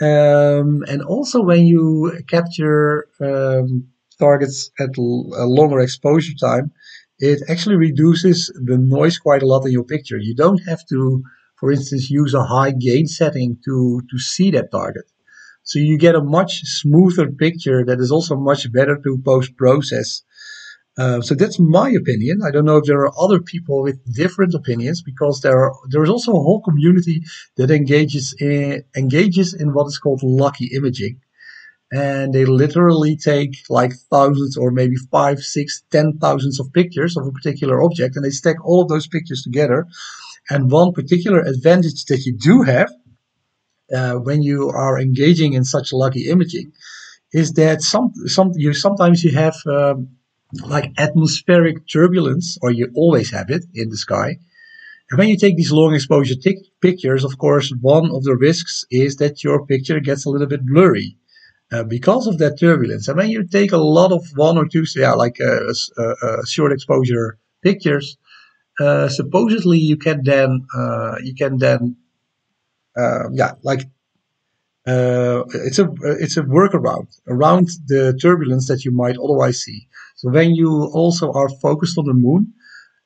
um, and also when you capture um, targets at a longer exposure time it actually reduces the noise quite a lot in your picture. You don't have to, for instance, use a high gain setting to, to see that target. So you get a much smoother picture that is also much better to post process. Uh, so that's my opinion. I don't know if there are other people with different opinions because there are, there is also a whole community that engages in engages in what is called lucky imaging and they literally take like thousands or maybe five, six, ten thousands of pictures of a particular object and they stack all of those pictures together. And one particular advantage that you do have uh, when you are engaging in such lucky imaging is that some, some you sometimes you have um, like atmospheric turbulence, or you always have it in the sky. And when you take these long exposure pictures, of course, one of the risks is that your picture gets a little bit blurry uh, because of that turbulence. And when you take a lot of one or two, yeah, like uh, uh, short exposure pictures, uh, supposedly you can then uh, you can then yeah like uh, it's a it's a workaround around the turbulence that you might otherwise see. So when you also are focused on the moon,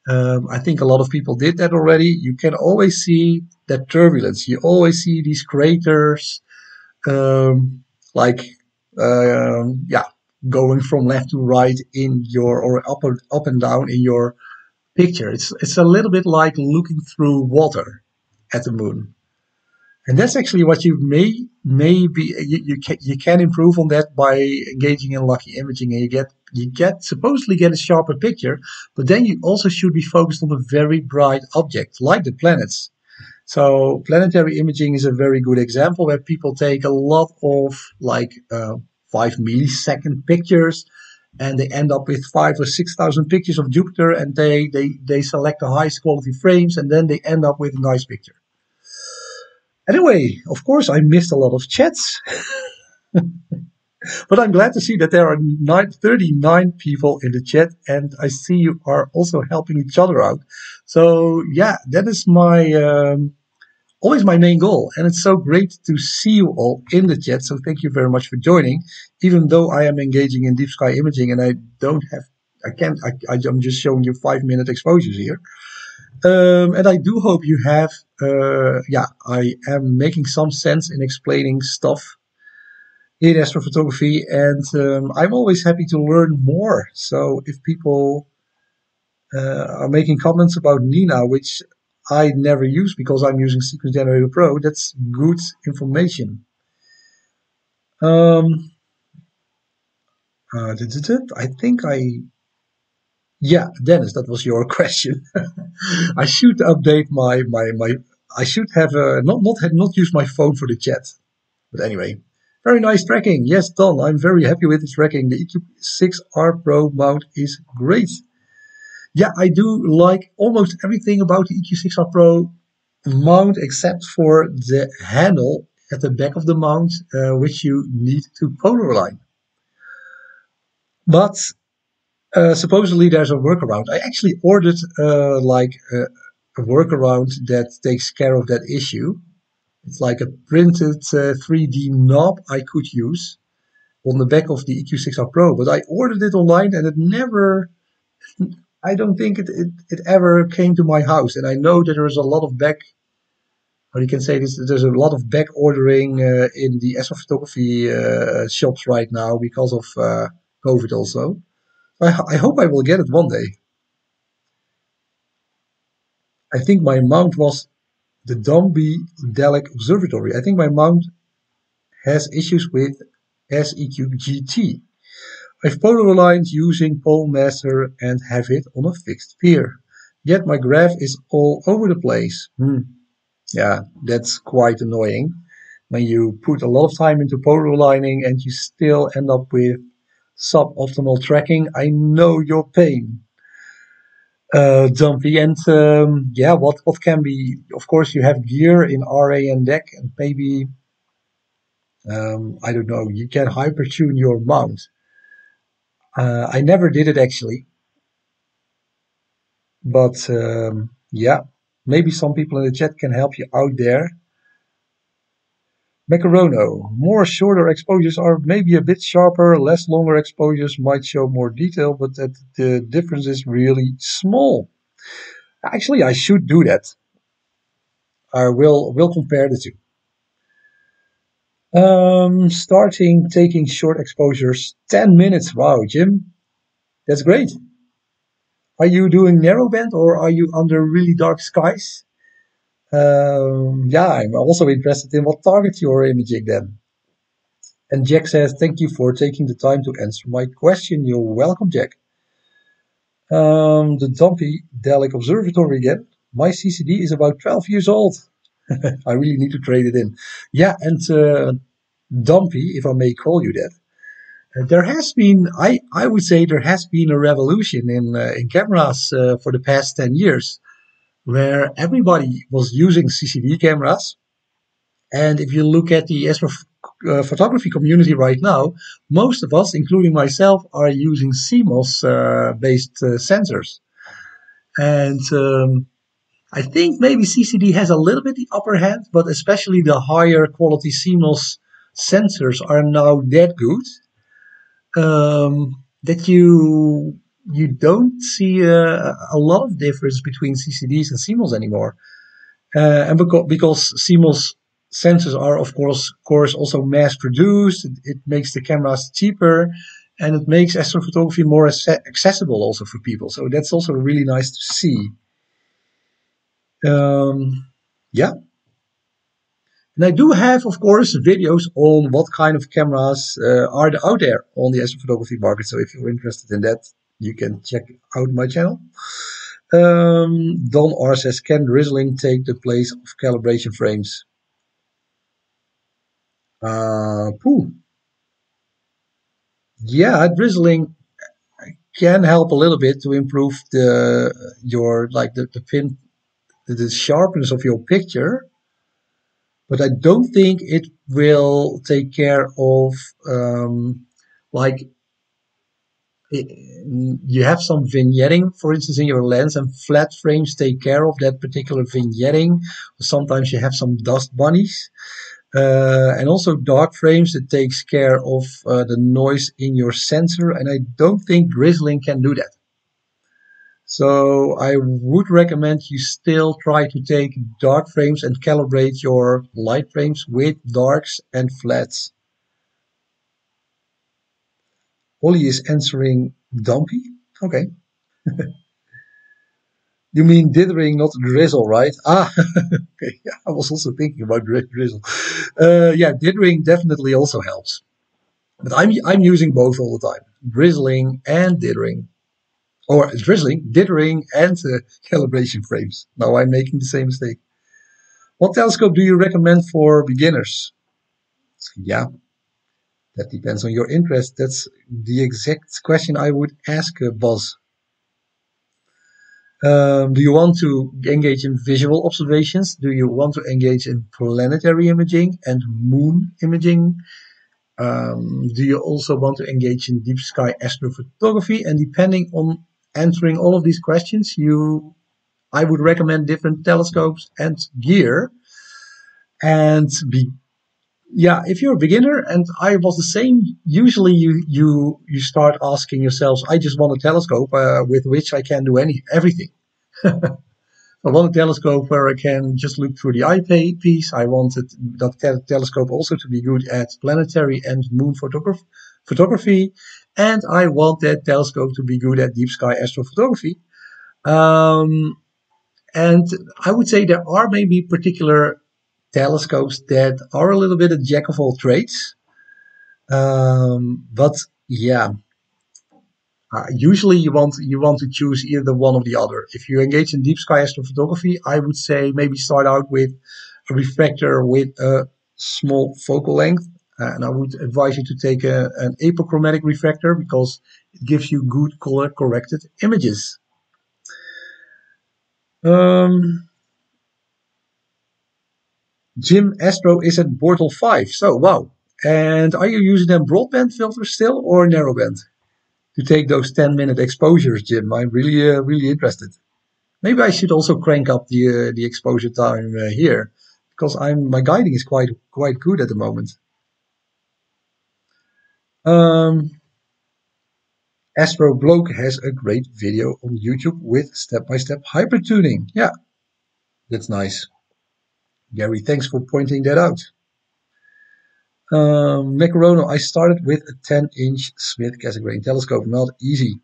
um, I think a lot of people did that already. You can always see that turbulence. You always see these craters, um, like uh, yeah, going from left to right in your or up or up and down in your picture. It's it's a little bit like looking through water at the moon. And that's actually what you may maybe you, you can you can improve on that by engaging in lucky imaging, and you get you get supposedly get a sharper picture. But then you also should be focused on a very bright object like the planets. So planetary imaging is a very good example where people take a lot of like uh, five millisecond pictures and they end up with five or six thousand pictures of Jupiter and they, they, they select the highest quality frames and then they end up with a nice picture. Anyway, of course, I missed a lot of chats. *laughs* but I'm glad to see that there are nine, 39 people in the chat and I see you are also helping each other out. So yeah, that is my, um, always my main goal. And it's so great to see you all in the chat. So thank you very much for joining, even though I am engaging in deep sky imaging and I don't have, I can't, I, I'm just showing you five minute exposures here. Um, and I do hope you have, uh, yeah, I am making some sense in explaining stuff in astrophotography, and um, I'm always happy to learn more. So if people uh, are making comments about Nina, which I never use because I'm using Sequence Generator Pro, that's good information. Um, uh, I think I yeah, Dennis, that was your *laughs* question. I should update my my my. I should have uh, not not have not used my phone for the chat. But anyway, very nice tracking. Yes, Don, I'm very happy with the tracking. The EQ6R Pro mount is great. Yeah, I do like almost everything about the EQ6R Pro mount except for the handle at the back of the mount, uh, which you need to polar align. But uh, supposedly there's a workaround. I actually ordered uh, like a, workaround that takes care of that issue. It's like a printed uh, 3D knob I could use on the back of the EQ6R Pro, but I ordered it online and it never, *laughs* I don't think it, it, it ever came to my house. And I know that there's a lot of back, or you can say this, there's a lot of back ordering uh, in the astrophotography uh, shops right now because of uh, COVID also. I, I hope I will get it one day. I think my mount was the Dombey Dalek Observatory. I think my mount has issues with SEQGT. I've polar aligned using PoleMaster and have it on a fixed pier. Yet my graph is all over the place. Hmm. Yeah, that's quite annoying. When you put a lot of time into polar aligning and you still end up with suboptimal tracking. I know your pain, uh. And um, yeah, what, what can be, of course, you have gear in RA and Dec, and maybe, um, I don't know, you can hyper tune your mount. Uh, I never did it actually. But um, yeah, maybe some people in the chat can help you out there. Macarono. More shorter exposures are maybe a bit sharper, less longer exposures might show more detail, but that the difference is really small. Actually, I should do that. I will, will compare the two. Um, starting taking short exposures, 10 minutes. Wow, Jim, that's great. Are you doing narrowband or are you under really dark skies? Um, yeah, I'm also interested in what target you're imaging then. And Jack says, thank you for taking the time to answer my question. You're welcome, Jack. Um, the Dumpy Dalek Observatory again. My CCD is about 12 years old. *laughs* I really need to trade it in. Yeah, and uh, Dumpy, if I may call you that, uh, there has been, I, I would say, there has been a revolution in uh, in cameras uh, for the past 10 years where everybody was using CCD cameras. And if you look at the astrophotography uh, community right now, most of us, including myself, are using CMOS uh, based uh, sensors. And um, I think maybe CCD has a little bit the upper hand, but especially the higher quality CMOS sensors are now that good um, that you you don't see a, a, lot of difference between CCDs and CMOS anymore. Uh, and because, because CMOS sensors are, of course, course also mass produced, it, it, makes the cameras cheaper and it makes astrophotography more accessible also for people. So that's also really nice to see. Um, yeah. And I do have, of course, videos on what kind of cameras uh, are out there on the astrophotography market. So if you're interested in that, you can check out my channel. Um, Don R says, can drizzling take the place of calibration frames? Uh, pooh. Yeah, drizzling can help a little bit to improve the your like the, the pin the sharpness of your picture but I don't think it will take care of um, like you have some vignetting, for instance, in your lens, and flat frames take care of that particular vignetting. Sometimes you have some dust bunnies. Uh, and also dark frames that takes care of uh, the noise in your sensor. And I don't think drizzling can do that. So I would recommend you still try to take dark frames and calibrate your light frames with darks and flats. Holly is answering dumpy. Okay. *laughs* you mean dithering, not drizzle, right? Ah, *laughs* okay. Yeah, I was also thinking about drizzle. Uh, yeah, dithering definitely also helps. But I'm, I'm using both all the time. Drizzling and dithering or drizzling, dithering, and uh, *laughs* calibration frames. Now I'm making the same mistake. What telescope do you recommend for beginners? Yeah, that depends on your interest. That's the exact question I would ask uh, Buzz. Um, do you want to engage in visual observations? Do you want to engage in planetary imaging and moon imaging? Um, do you also want to engage in deep sky astrophotography? And depending on answering all of these questions, you, I would recommend different telescopes and gear. And be, yeah, if you're a beginner, and I was the same, usually you you you start asking yourselves, I just want a telescope uh, with which I can do any everything. *laughs* I want a telescope where I can just look through the eyepiece. I wanted that te telescope also to be good at planetary and moon photography photography, and I want that telescope to be good at deep sky astrophotography. Um, and I would say there are maybe particular telescopes that are a little bit a jack of all trades. Um, but yeah, uh, usually you want you want to choose either one or the other. If you engage in deep sky astrophotography, I would say maybe start out with a refractor with a small focal length uh, and I would advise you to take a, an apochromatic refractor because it gives you good color corrected images. Um, Jim Astro is at Bortle 5. So, wow. And are you using them broadband filters still or narrowband? To take those 10 minute exposures, Jim. I'm really, uh, really interested. Maybe I should also crank up the, uh, the exposure time uh, here because I'm, my guiding is quite, quite good at the moment. Um, Astro Bloke has a great video on YouTube with step-by-step hyper tuning. Yeah, that's nice. Gary, thanks for pointing that out. Um, Macarono, I started with a 10-inch Schmidt-Cassegrain telescope. Not easy.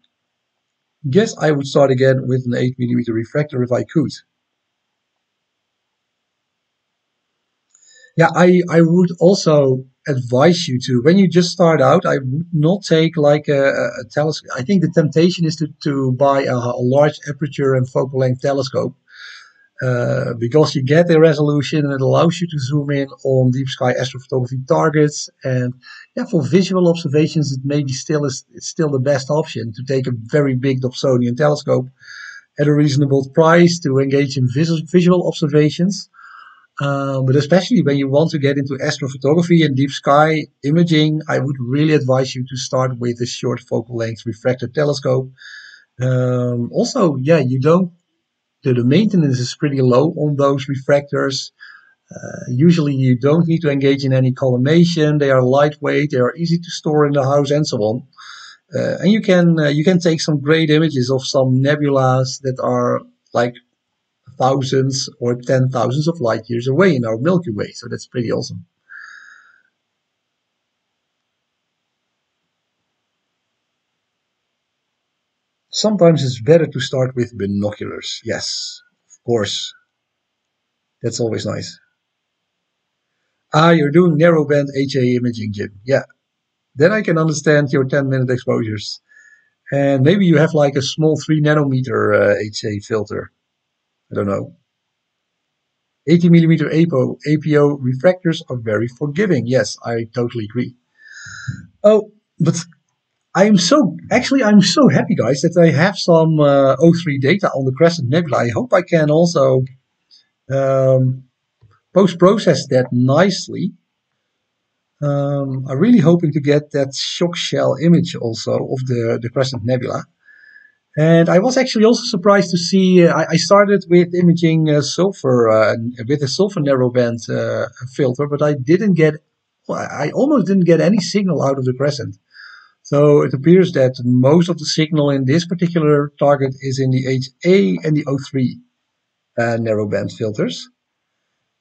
Guess I would start again with an 8mm refractor if I could. Yeah, I, I would also advise you to when you just start out i would not take like a, a telescope i think the temptation is to, to buy a, a large aperture and focal length telescope uh, because you get the resolution and it allows you to zoom in on deep sky astrophotography targets and yeah for visual observations it maybe still is it's still the best option to take a very big Dobsonian telescope at a reasonable price to engage in visual, visual observations um, but especially when you want to get into astrophotography and deep sky imaging, I would really advise you to start with a short focal length refractor telescope. Um, also, yeah, you don't, the, the, maintenance is pretty low on those refractors. Uh, usually you don't need to engage in any collimation. They are lightweight. They are easy to store in the house and so on. Uh, and you can uh, you can take some great images of some nebulas that are like thousands or ten thousands of light years away in our Milky Way. So that's pretty awesome. Sometimes it's better to start with binoculars. Yes, of course. That's always nice. Ah, you're doing narrowband HA imaging, Jim. Yeah. Then I can understand your 10 minute exposures. And maybe you have like a small 3 nanometer uh, HA filter. I don't know. 80 millimeter APO, APO refractors are very forgiving. Yes, I totally agree. Oh, but I'm so, actually, I'm so happy, guys, that I have some uh, O3 data on the Crescent Nebula. I hope I can also um, post-process that nicely. Um, I'm really hoping to get that shock shell image also of the, the Crescent Nebula. And I was actually also surprised to see, uh, I, I, started with imaging uh, sulfur, uh, with a sulfur narrowband uh, filter, but I didn't get, I almost didn't get any signal out of the Crescent. So it appears that most of the signal in this particular target is in the HA and the O3 uh, narrowband filters.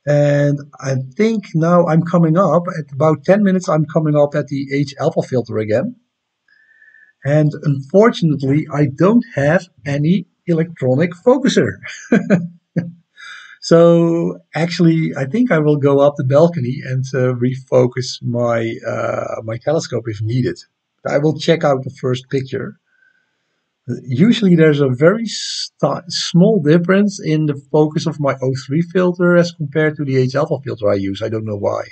And I think now I'm coming up at about 10 minutes, I'm coming up at the H alpha filter again. And unfortunately, I don't have any electronic focuser. *laughs* so actually, I think I will go up the balcony and uh, refocus my uh, my telescope if needed. I will check out the first picture usually there's a very small difference in the focus of my O3 filter as compared to the H alpha filter I use. I don't know why.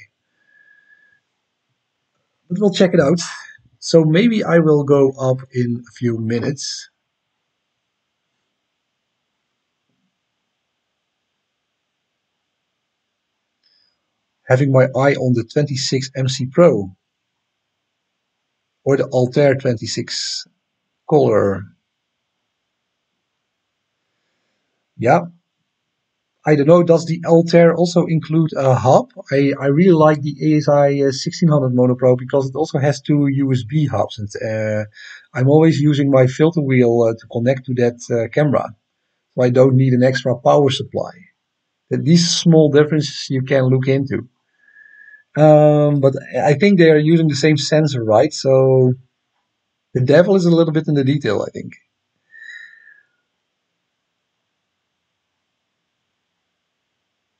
But we'll check it out. So maybe I will go up in a few minutes. Having my eye on the 26 MC Pro or the Altair 26 color Yeah. I don't know, does the Altair also include a hub? I, I really like the ASI 1600 uh, monopro because it also has two USB hubs. And uh, I'm always using my filter wheel uh, to connect to that uh, camera. So I don't need an extra power supply. These small differences you can look into. Um, but I think they are using the same sensor, right? So the devil is a little bit in the detail, I think.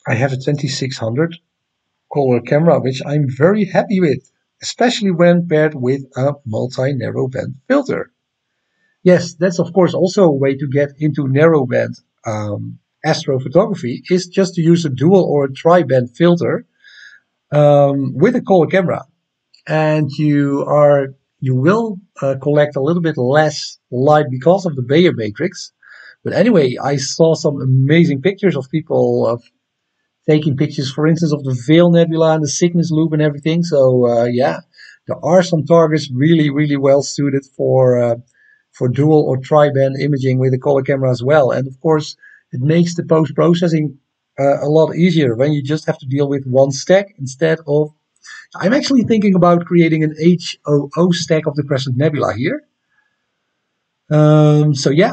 I have a 2600 color camera, which I'm very happy with, especially when paired with a multi-narrowband filter. Yes, that's of course also a way to get into narrowband um, astrophotography is just to use a dual or a tri-band filter um, with a color camera, and you are you will uh, collect a little bit less light because of the Bayer matrix. But anyway, I saw some amazing pictures of people of taking pictures, for instance, of the Veil Nebula and the Cygnus Loop and everything. So uh, yeah, there are some targets really, really well suited for uh, for dual or tri-band imaging with a color camera as well. And of course, it makes the post processing uh, a lot easier when you just have to deal with one stack instead of. I'm actually thinking about creating an HOO stack of the Crescent Nebula here. Um, so yeah,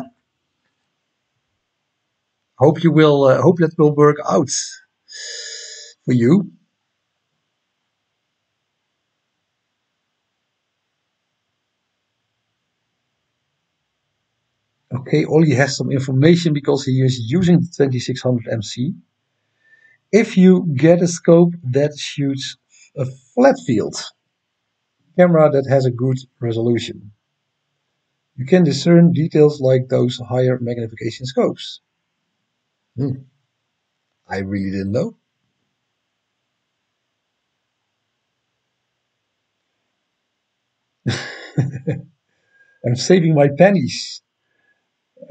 hope you will. Uh, hope that will work out for you. Okay, Ollie has some information because he is using the 2600 MC. If you get a scope that shoots a flat field camera that has a good resolution, you can discern details like those higher magnification scopes. Hmm. I really didn't know. *laughs* I'm saving my pennies.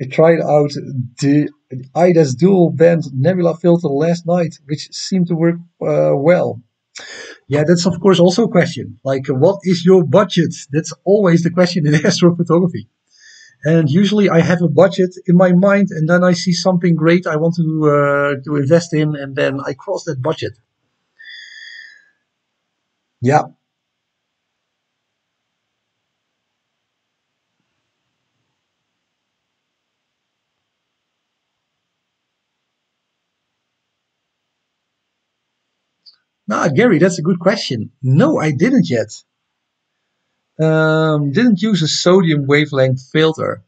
I tried out the IDAS dual band nebula filter last night, which seemed to work uh, well. Yeah, that's of course also a question. Like, what is your budget? That's always the question in *laughs* astrophotography. And usually I have a budget in my mind, and then I see something great I want to uh, to invest in, and then I cross that budget. Yeah. Ah, Gary, that's a good question. No, I didn't yet. Um, didn't use a sodium wavelength filter.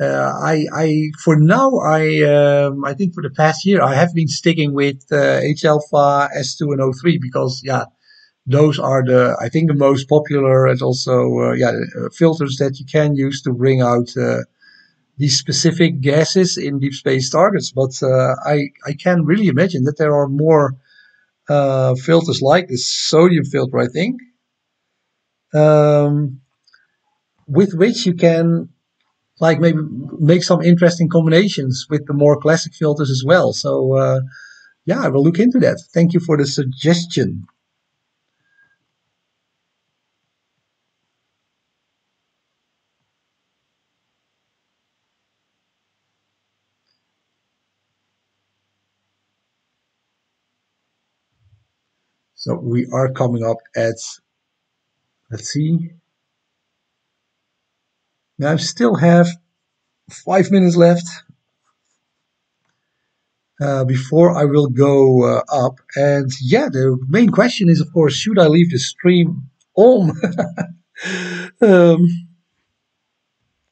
Uh, I, I, for now, I, um, I think for the past year, I have been sticking with uh, H alpha, S2, and O3 because, yeah, those are the, I think, the most popular and also, uh, yeah, uh, filters that you can use to bring out uh, these specific gases in deep space targets. But uh, I, I can really imagine that there are more filters like this sodium filter, I think, um, with which you can like maybe make some interesting combinations with the more classic filters as well. So uh, yeah, I will look into that. Thank you for the suggestion. So we are coming up at, let's see, now I still have five minutes left uh, before I will go uh, up. And yeah, the main question is, of course, should I leave the stream on? *laughs* um,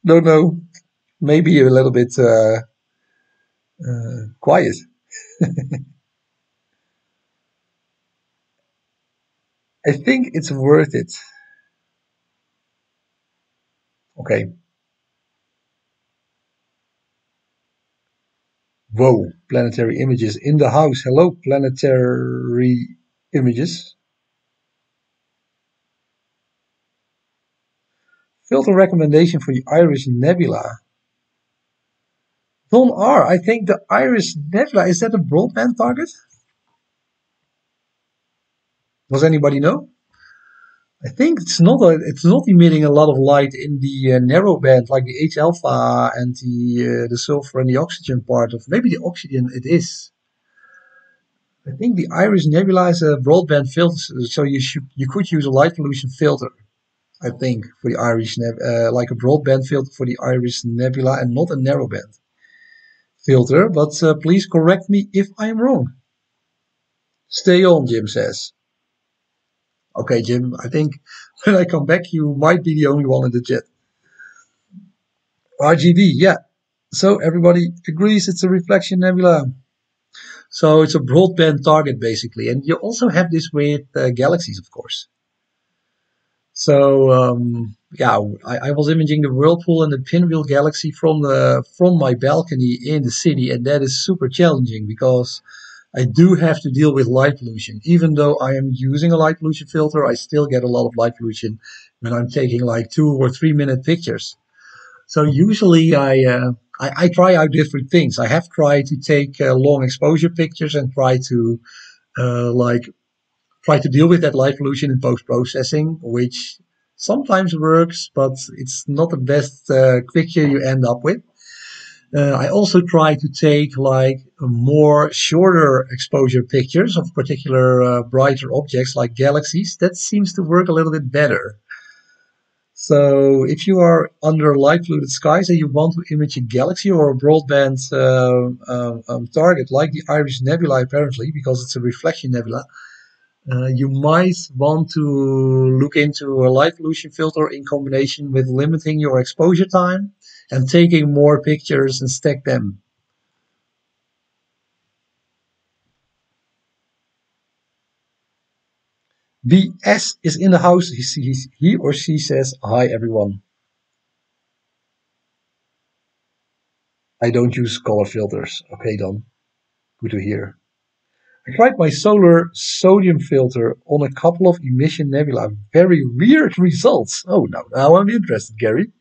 don't know. Maybe a little bit uh, uh quiet. *laughs* I think it's worth it. Okay. Whoa, planetary images in the house. Hello, planetary images. Filter recommendation for the Iris Nebula. Don R, I think the Iris Nebula, is that a broadband target? Does anybody know? I think it's not a, it's not emitting a lot of light in the uh, narrow band like the H alpha and the uh, the sulfur and the oxygen part of maybe the oxygen it is. I think the Iris Nebula is a broadband filter, so you should you could use a light pollution filter. I think for the Iris uh, like a broadband filter for the Iris Nebula and not a narrowband filter. But uh, please correct me if I am wrong. Stay on, Jim says. Okay, Jim, I think *laughs* when I come back, you might be the only one in the chat. RGB, yeah. So everybody agrees it's a reflection nebula. So it's a broadband target basically. And you also have this with uh, galaxies, of course. So um, yeah, I, I, was imaging the whirlpool and the pinwheel galaxy from the from my balcony in the city, and that is super challenging because I do have to deal with light pollution. Even though I am using a light pollution filter, I still get a lot of light pollution when I'm taking like two or three minute pictures. So usually I, uh, I, I, try out different things. I have tried to take uh, long exposure pictures and try to, uh, like, try to deal with that light pollution in post processing, which sometimes works, but it's not the best uh, picture you end up with. Uh, I also try to take like more shorter exposure pictures of particular uh, brighter objects like galaxies. That seems to work a little bit better. So if you are under light polluted skies and you want to image a galaxy or a broadband uh, um, um, target like the Iris Nebula apparently because it's a reflection nebula, uh, you might want to look into a light pollution filter in combination with limiting your exposure time and taking more pictures and stack them. BS is in the house. He, sees, he or she says, Hi everyone. I don't use color filters. Okay, Don. Good to hear. I tried my solar sodium filter on a couple of emission nebula. Very weird *laughs* results. Oh, no, now I'm interested, Gary.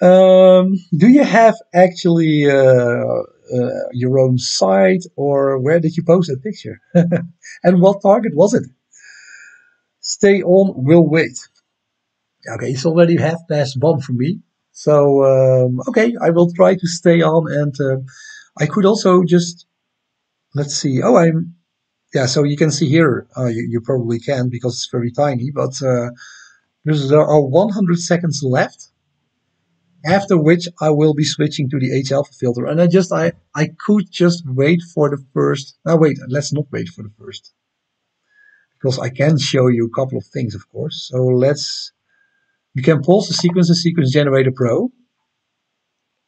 Um, do you have actually uh, uh, your own site, or where did you post that picture? *laughs* and what target was it? Stay on, we'll wait. Okay, it's already half past one for me. So um, okay, I will try to stay on, and uh, I could also just let's see. Oh, I'm yeah. So you can see here. Uh, you, you, probably can because it's very tiny, but uh, there are 100 seconds left. After which I will be switching to the H alpha filter, and I just I I could just wait for the first. Now wait, let's not wait for the first because I can show you a couple of things, of course. So let's you can pause the sequence in Sequence Generator Pro.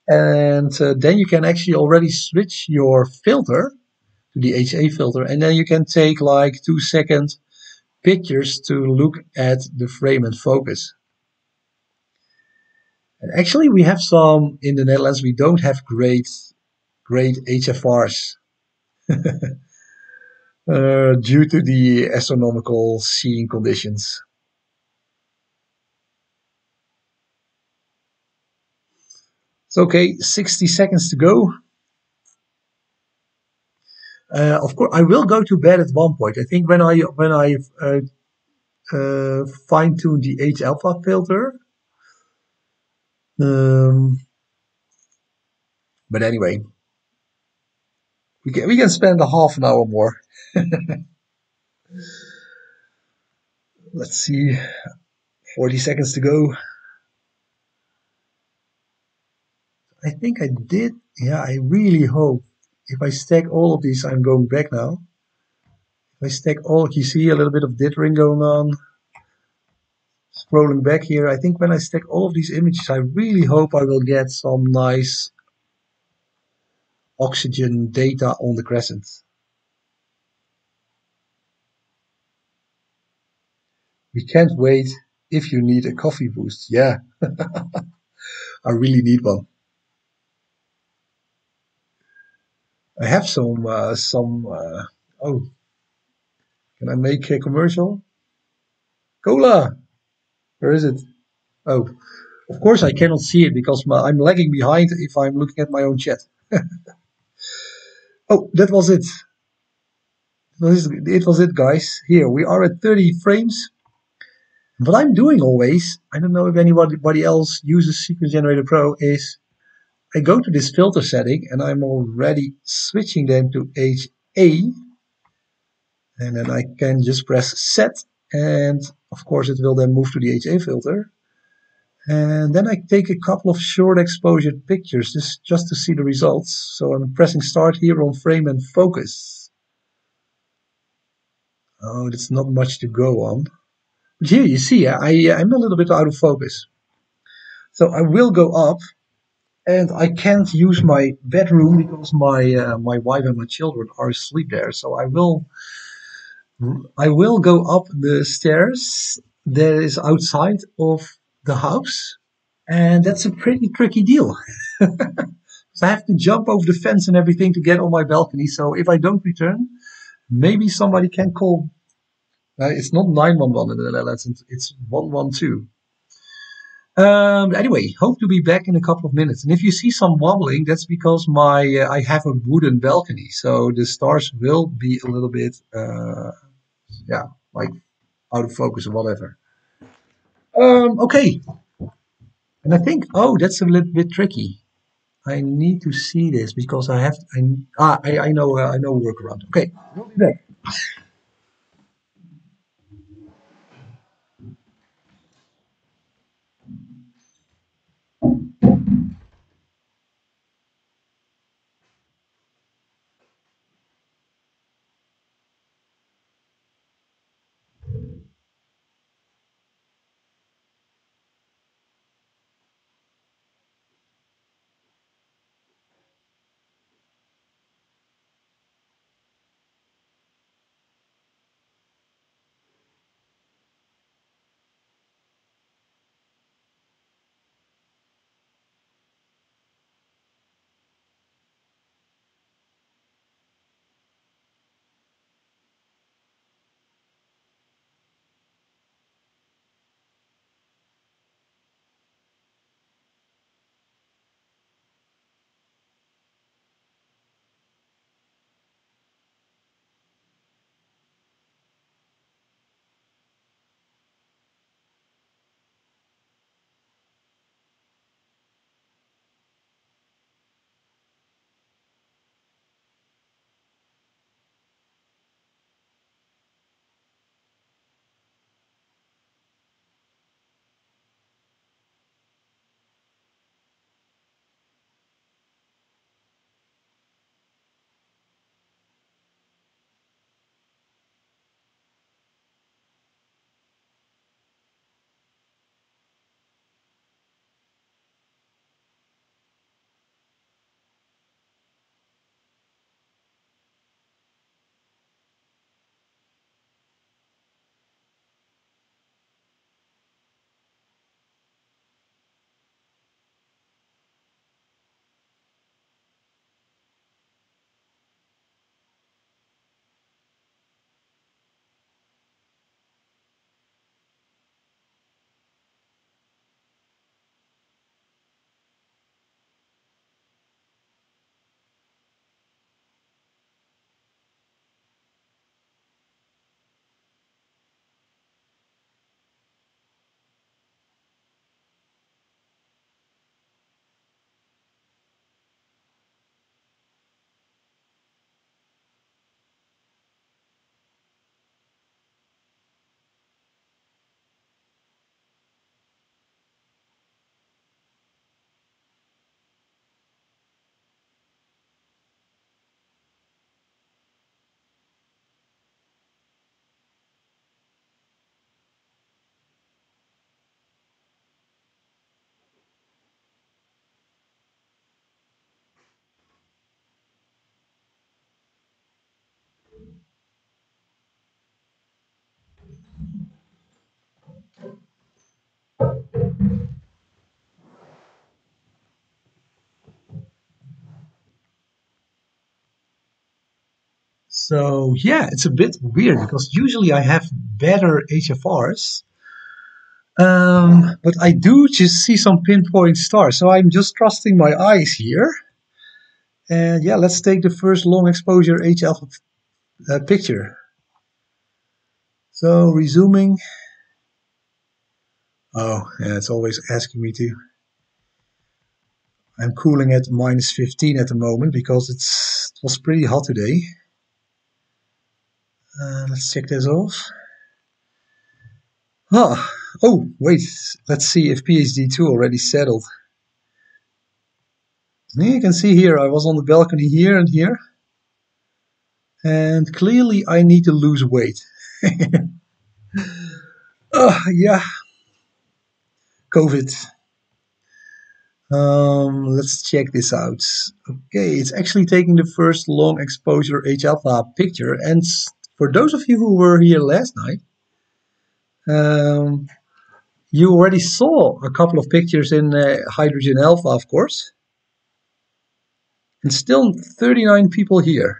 And uh, then you can actually already switch your filter to the HA filter. And then you can take like two second pictures to look at the frame and focus. And actually we have some, in the Netherlands, we don't have great, great HFRs. *laughs* uh, due to the astronomical seeing conditions. It's okay, 60 seconds to go. Uh, of course, I will go to bed at one point. I think when I when I uh, uh, fine tune the H alpha filter. Um, but anyway, we can we can spend a half an hour more. *laughs* Let's see, forty seconds to go. I think I did. Yeah, I really hope. If I stack all of these, I'm going back now. If I stack all, you see a little bit of dithering going on. Scrolling back here, I think when I stack all of these images, I really hope I will get some nice oxygen data on the crescent. We can't wait if you need a coffee boost. Yeah, *laughs* I really need one. I have some uh, some. Uh, oh, can I make a commercial? Cola, where is it? Oh, of course I cannot see it because my, I'm lagging behind if I'm looking at my own chat. *laughs* oh, that was it. It was it, guys. Here we are at 30 frames. What I'm doing always, I don't know if anybody else uses Sequence Generator Pro, is I go to this filter setting and I'm already switching them to HA. And then I can just press set and of course it will then move to the HA filter. And then I take a couple of short exposure pictures just, just to see the results. So I'm pressing start here on frame and focus. Oh, that's not much to go on. But here you see, I, I'm a little bit out of focus. So I will go up and I can't use my bedroom because my uh, my wife and my children are asleep there. So I will I will go up the stairs that is outside of the house, and that's a pretty tricky deal. *laughs* I have to jump over the fence and everything to get on my balcony. So if I don't return, maybe somebody can call. Uh, it's not 911 in the Netherlands, it's 112. Um, anyway, hope to be back in a couple of minutes. And if you see some wobbling, that's because my uh, I have a wooden balcony, so the stars will be a little bit, uh, yeah, like out of focus or whatever. Um, okay. And I think, oh, that's a little bit tricky. I need to see this because I have, I, ah, I, I know, uh, I know workaround. Okay, we'll be back. So yeah, it's a bit weird because usually I have better HFRs. Um, but I do just see some pinpoint stars. So I'm just trusting my eyes here. And yeah, let's take the first long exposure H alpha uh, picture. So resuming. Oh, yeah, it's always asking me to. I'm cooling at minus 15 at the moment because it's, it was pretty hot today. Uh, let's check this off. Ah, oh, wait, let's see if PHD2 already settled. You can see here, I was on the balcony here and here. And clearly I need to lose weight. uh, *laughs* yeah. COVID. Um, let's check this out. Okay, it's actually taking the first long exposure H-alpha picture. And for those of you who were here last night, um, you already saw a couple of pictures in uh, hydrogen alpha, of course. And still 39 people here.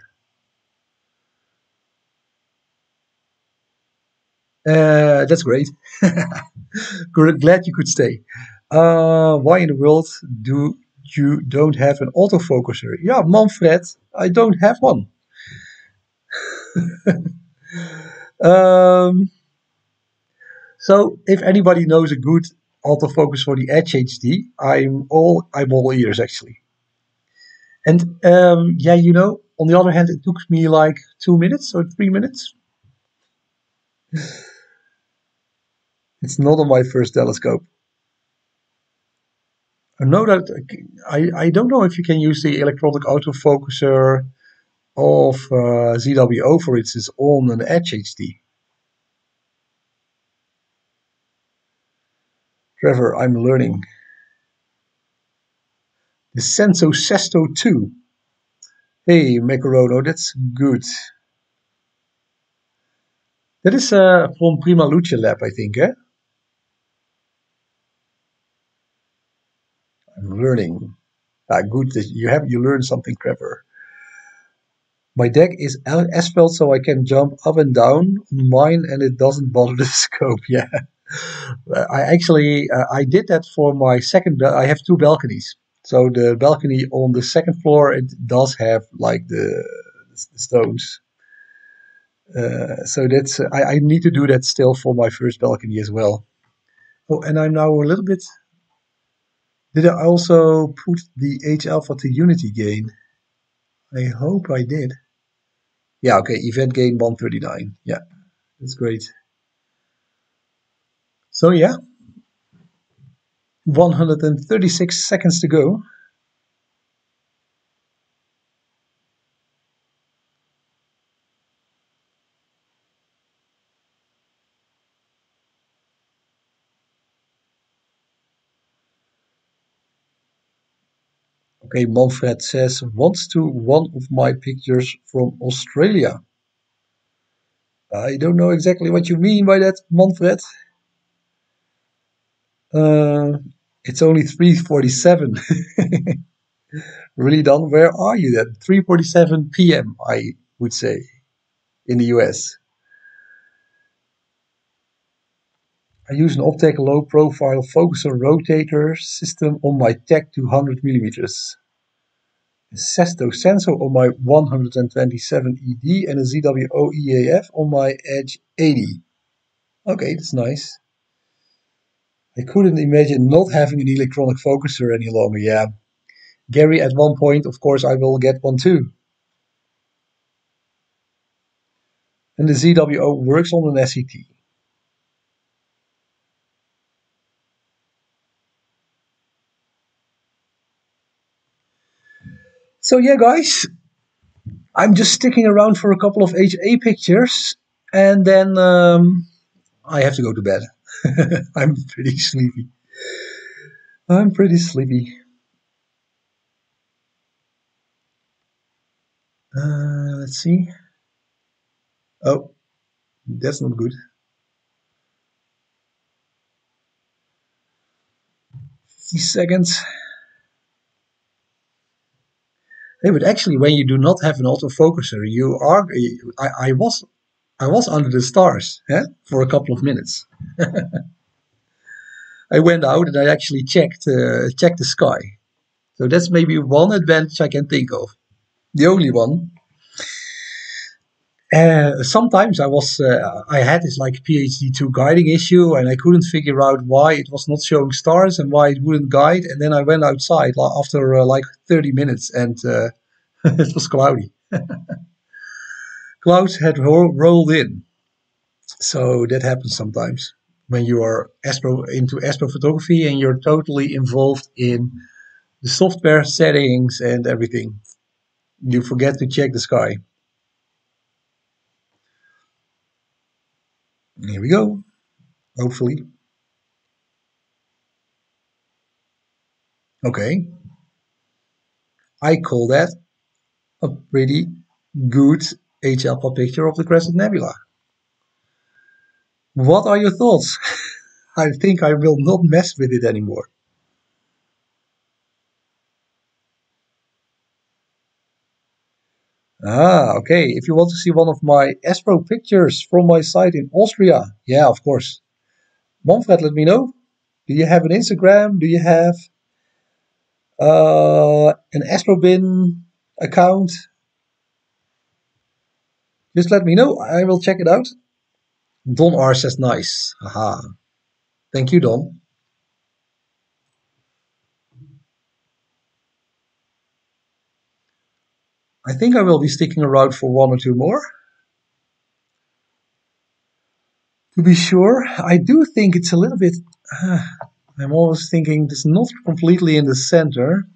Uh, that's great. *laughs* Glad you could stay. Uh, why in the world do you don't have an autofocuser? Yeah, Manfred, I don't have one. *laughs* um, so if anybody knows a good autofocus for the Edge HD, I'm all I'm all ears actually. And um, yeah, you know, on the other hand, it took me like two minutes or three minutes. *laughs* it's not on my first telescope. I know that I, I don't know if you can use the electronic autofocuser of uh, ZWO, for instance, on an Edge HD. Trevor, I'm learning. The Senso Sesto 2. Hey, Macarono, that's good. That is uh, from Prima Luce Lab, I think, eh? I'm learning. Ah, good that you have you learned something clever. My deck is asphalt, so I can jump up and down on mine, and it doesn't bother *laughs* the scope. Yeah, I actually uh, I did that for my second. I have two balconies, so the balcony on the second floor it does have like the, the stones. Uh, so that's I, I need to do that still for my first balcony as well. Oh, and I'm now a little bit did I also put the H alpha to unity gain? I hope I did. Yeah, okay, event gain 139. Yeah, that's great. So yeah, 136 seconds to go. Okay, Manfred says, wants to one of my pictures from Australia. I don't know exactly what you mean by that, Manfred. Uh, it's only 3.47. *laughs* really done? Where are you then? 3.47 p.m., I would say, in the US. I use an Optec low profile focuser rotator system on my TEC 200 millimeters. Sesto Senso on my 127 ED and a ZWO EAF on my Edge 80. Okay, that's nice. I couldn't imagine not having an electronic focuser any longer, yeah. Gary, at one point, of course, I will get one too. And the ZWO works on an SCT. So yeah, guys, I'm just sticking around for a couple of HA pictures, and then um, I have to go to bed. *laughs* I'm pretty sleepy. I'm pretty sleepy. Uh, let's see. Oh, that's not good. 50 seconds. Hey, but actually, when you do not have an autofocuser, you are. I, I was, I was under the stars for a couple of minutes. *laughs* I went out and I actually checked uh, checked the sky. So that's maybe one advantage I can think of. The only one. Uh, sometimes I was uh, I had this like PHD2 guiding issue and I couldn't figure out why it was not showing stars and why it wouldn't guide. And then I went outside after uh, like 30 minutes and uh, *laughs* it was cloudy. *laughs* Clouds had ro rolled in, so that happens sometimes when you are astro into astrophotography and you're totally involved in the software settings and everything. You forget to check the sky. Here we go. Hopefully. Okay. I call that a pretty good H alpha picture of the Crescent Nebula. What are your thoughts? *laughs* I think I will not mess with it anymore. Ah, okay. If you want to see one of my Espro pictures from my site in Austria, yeah, of course. Manfred, let me know. Do you have an Instagram? Do you have uh, an Astrobin account? Just let me know. I will check it out. Don R says nice. Aha. Thank you, Don. I think I will be sticking around for one or two more. To be sure, I do think it's a little bit. Uh, *sighs* I'm always thinking it's not completely in the center.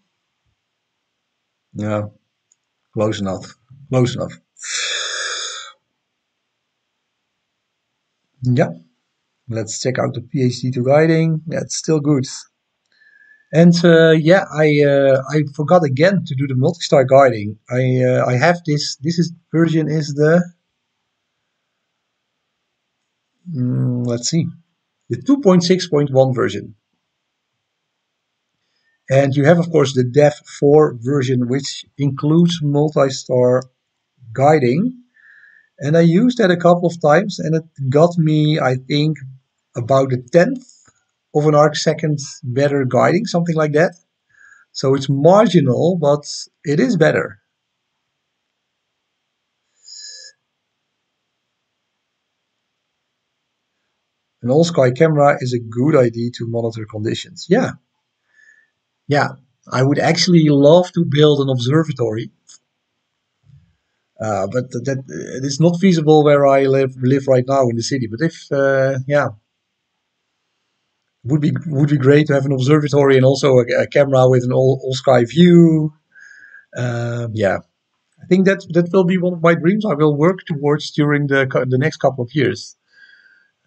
Yeah, close enough. Close enough. Yeah, let's check out the PHD2 guiding. That's still good. And uh, yeah, I uh, I forgot again to do the multi-star guiding. I uh, I have this. This is version is the. Mm, let's see, the 2.6.1 version. And you have, of course, the Dev 4 version, which includes multi-star guiding. And I used that a couple of times, and it got me, I think, about a tenth of an arc second better guiding, something like that. So it's marginal, but it is better. An all sky camera is a good idea to monitor conditions. Yeah. Yeah. I would actually love to build an observatory. Uh, but that it is not feasible where I live live right now in the city. But if uh, yeah, would be would be great to have an observatory and also a, a camera with an all, all sky view. Um, yeah, I think that that will be one of my dreams. I will work towards during the the next couple of years.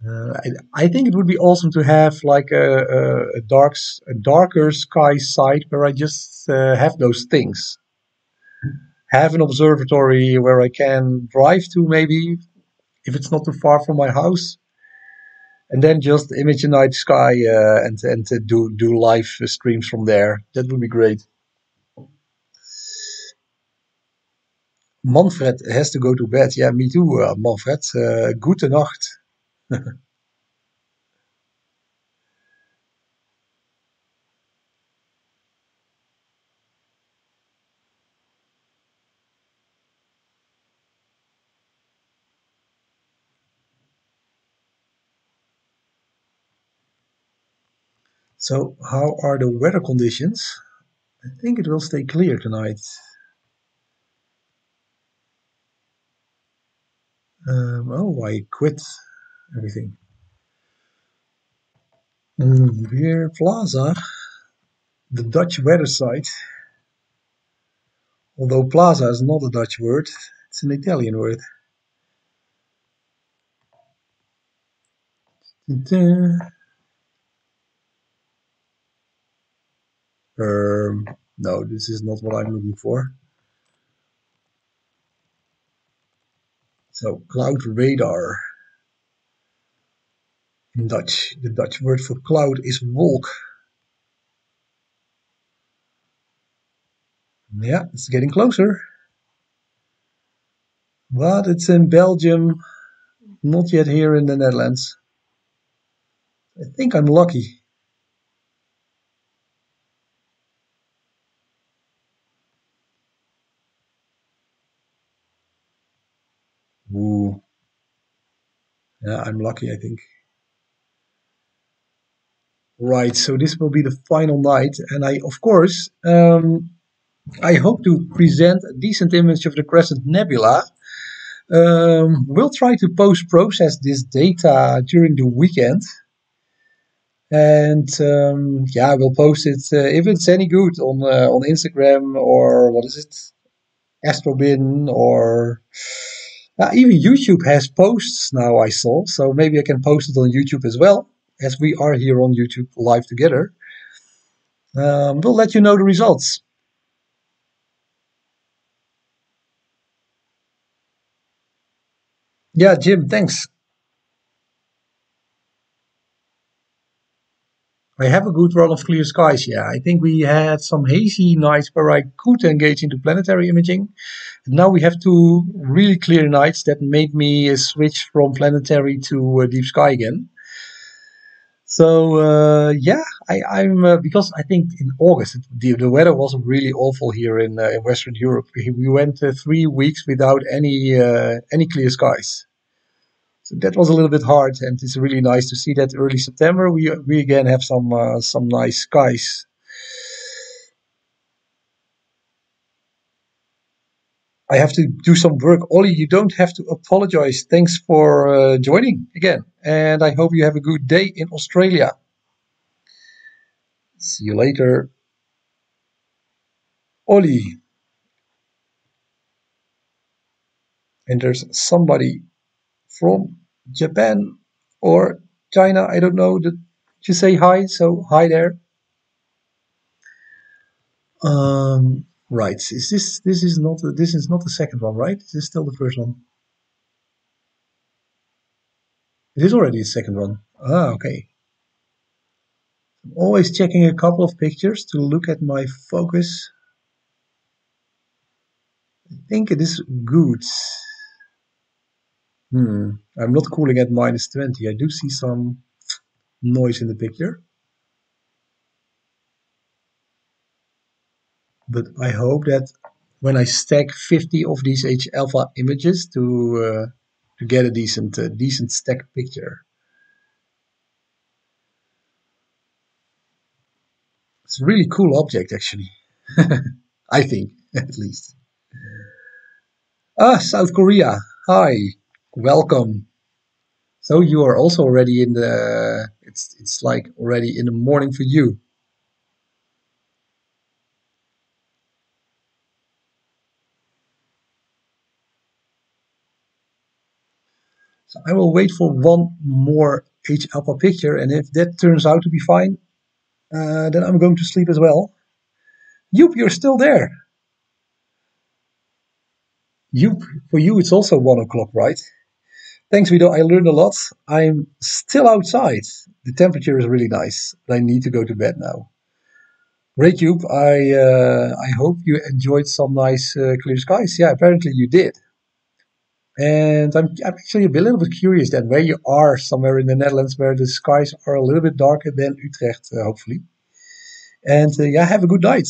Uh, I, I, think it would be awesome to have like a, a, a dark a darker sky site where I just uh, have those things. Have an observatory where I can drive to maybe if it's not too far from my house and then just image the night sky uh, and and do do live streams from there. That would be great. Manfred has to go to bed. Yeah, me too, uh, Manfred. Uh, gute Nacht. *laughs* So, how are the weather conditions? I think it will stay clear tonight. Um, oh, I quit everything. Weerplaza, the Dutch weather site. Although plaza is not a Dutch word, it's an Italian word. Um, no, this is not what I'm looking for. So cloud radar in Dutch. The Dutch word for cloud is wolk. Yeah, it's getting closer. But it's in Belgium, not yet here in the Netherlands. I think I'm lucky. Ooh. Yeah, I'm lucky, I think. Right, so this will be the final night, and I, of course, um, I hope to present a decent image of the Crescent Nebula. Um, we'll try to post-process this data during the weekend, and um, yeah, we'll post it uh, if it's any good on uh, on Instagram or what is it, Astrobin or uh, even YouTube has posts now. I saw, so maybe I can post it on YouTube as well, as we are here on YouTube live together. Um, we'll let you know the results. Yeah, Jim, thanks. I have a good run of clear skies, yeah. I think we had some hazy nights where I could engage into planetary imaging. Now we have two really clear nights that made me switch from planetary to uh, deep sky again. So uh, yeah, I, am uh, because I think in August the, the weather was really awful here in, uh, in Western Europe. We, we went uh, three weeks without any uh, any clear skies. That was a little bit hard, and it's really nice to see that early September we we again have some uh, some nice skies. I have to do some work. Ollie, you don't have to apologize. Thanks for uh, joining again. And I hope you have a good day in Australia. See you later. Ollie. And there's somebody from Japan or China. I don't know. You say hi? So hi there. Um, Right. Is this this is not this is not the second one, right? Is This still the first one. It is already the second one. Ah, okay. I'm always checking a couple of pictures to look at my focus. I think it is good. Hmm. I'm not cooling at minus 20. I do see some noise in the picture. but I hope that when I stack 50 of these H alpha images to uh, to get a decent uh, decent stack picture. It's a really cool object actually. *laughs* I think at least. Ah, South Korea. Hi. Welcome. So you are also already in the it's it's like already in the morning for you. So I will wait for one more H alpha picture, and if that turns out to be fine, uh, then I'm going to sleep as well. Joep, you're still there. Joep, for you it's also one o'clock, right? Thanks, Wido. I learned a lot. I'm still outside. The temperature is really nice, I need to go to bed now. Joep. I uh, I hope you enjoyed some nice uh, clear skies. Yeah, apparently you did. And I'm, I'm actually a little bit curious then where you are somewhere in the Netherlands where the skies are a little bit darker than Utrecht, uh, hopefully. And uh, yeah, have a good night.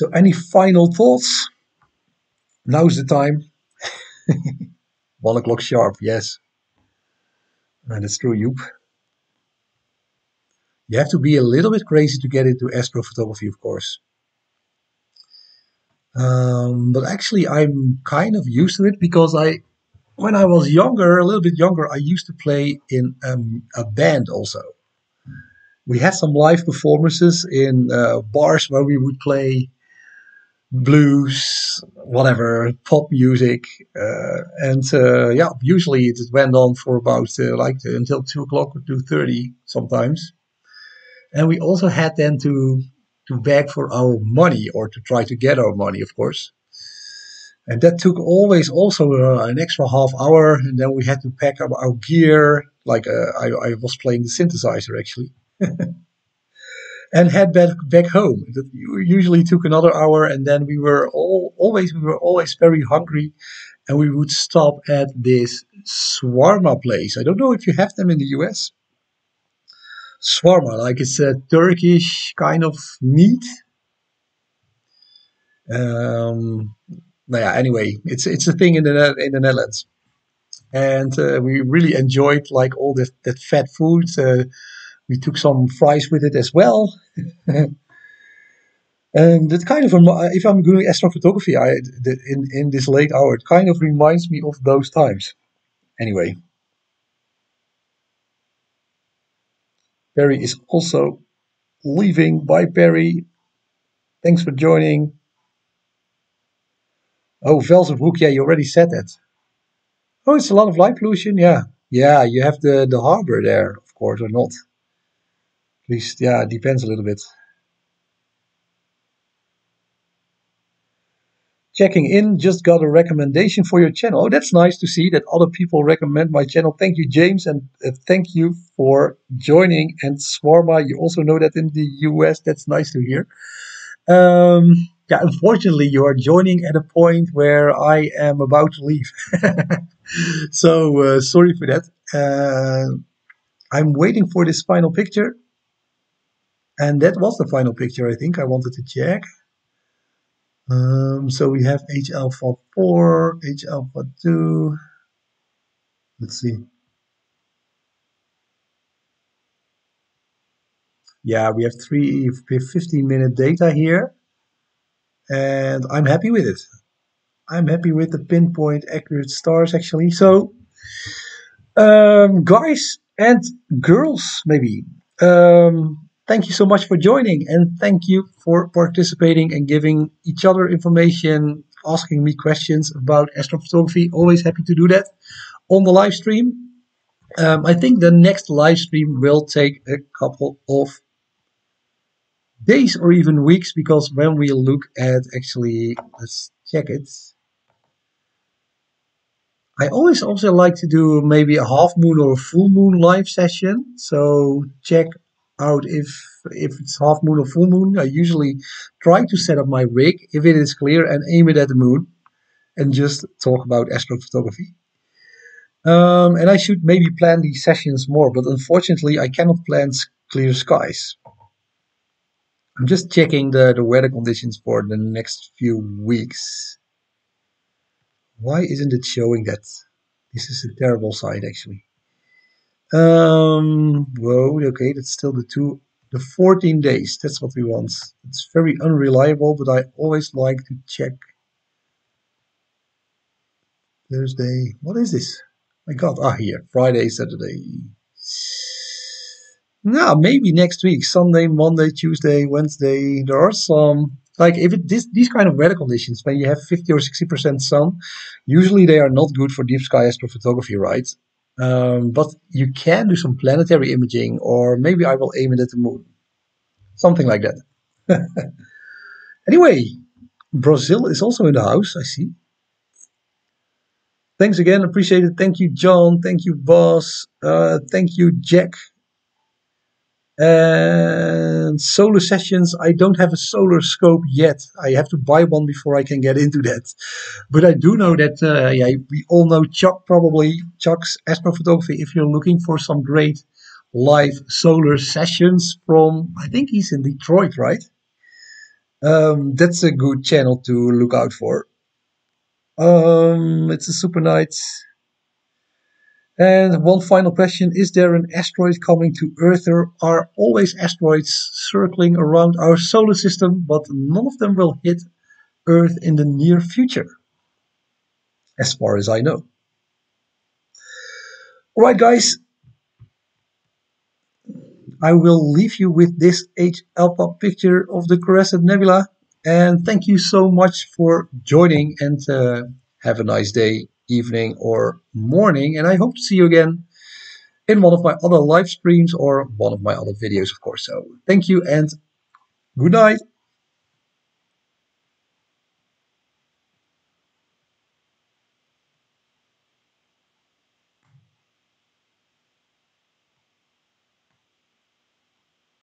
So, any final thoughts? Now's the time. *laughs* One o'clock sharp, yes. And it's true, Joep. You have to be a little bit crazy to get into astrophotography, of course. Um, but actually, I'm kind of used to it because I, when I was younger, a little bit younger, I used to play in um, a band also. We had some live performances in uh, bars where we would play blues, whatever, pop music, uh, and uh, yeah, usually it went on for about uh, like until two o'clock or two thirty sometimes, and we also had then to to beg for our money or to try to get our money, of course. And that took always also uh, an extra half hour, and then we had to pack up our gear. Like uh, I, I was playing the synthesizer actually, *laughs* and head back back home. That usually took another hour, and then we were all always we were always very hungry, and we would stop at this shoarma place. I don't know if you have them in the US. Shoarma, like it's a Turkish kind of meat. Um, yeah, anyway, it's it's a thing in the in the Netherlands, and uh, we really enjoyed like all that that fat food. Uh, we took some fries with it as well. *laughs* and it kind of, uh, if I'm doing astrophotography, I in in this late hour, it kind of reminds me of those times. Anyway, Perry is also leaving. Bye, Perry. Thanks for joining. Oh, Velserbroek, yeah, you already said that. Oh, it's a lot of light pollution, yeah. Yeah, you have the, the harbor there, of course, or not. Least, yeah, it depends a little bit. Checking in, just got a recommendation for your channel. Oh, that's nice to see that other people recommend my channel. Thank you, James, and uh, thank you for joining. And Shoarma, you also know that in the US. That's nice to hear. Um, yeah, unfortunately, you are joining at a point where I am about to leave. *laughs* so uh, sorry for that. Uh, I'm waiting for this final picture. And that was the final picture, I think. I wanted to check. Um, so we have H alpha 4, H alpha 2. Let's see. Yeah, we have three 15 minute data here and I'm happy with it. I'm happy with the pinpoint accurate stars actually. So, um, guys and girls, maybe, um, thank you so much for joining and thank you for participating and giving each other information, asking me questions about astrophotography. Always happy to do that on the live stream. Um, I think the next live stream will take a couple of days or even weeks because when we look at actually, let's check it. I always also like to do maybe a half moon or a full moon live session. So check out if if it's half moon or full moon. I usually try to set up my rig if it is clear and aim it at the moon and just talk about astrophotography. Um, and I should maybe plan these sessions more, but unfortunately I cannot plan clear skies. I'm just checking the, the weather conditions for the next few weeks. Why isn't it showing that? This is a terrible site actually. Um, whoa, okay, that's still the two, the 14 days. That's what we want. It's very unreliable, but I always like to check. Thursday, what is this? My God, ah, here, Friday, Saturday. No, maybe next week, Sunday, Monday, Tuesday, Wednesday. There are some like if it this these kind of weather conditions when you have 50 or 60 percent sun, usually they are not good for deep sky astrophotography, right? Um, but you can do some planetary imaging, or maybe I will aim it at the moon, something like that. *laughs* anyway, Brazil is also in the house. I see. Thanks again, appreciate it. Thank you, John. Thank you, Boss. Uh, thank you, Jack. And solar sessions, I don't have a solar scope yet. I have to buy one before I can get into that. But I do know that, uh, yeah, we all know Chuck probably, Chuck's astrophotography. If you're looking for some great live solar sessions from, I think he's in Detroit, right? Um, that's a good channel to look out for. Um, it's a super night. And one final question Is there an asteroid coming to Earth? There are always asteroids circling around our solar system, but none of them will hit Earth in the near future, as far as I know. Alright, guys, I will leave you with this H Alpha picture of the Crescent Nebula. And thank you so much for joining and uh, have a nice day evening, or morning. And I hope to see you again in one of my other live streams or one of my other videos, of course. So thank you and good night.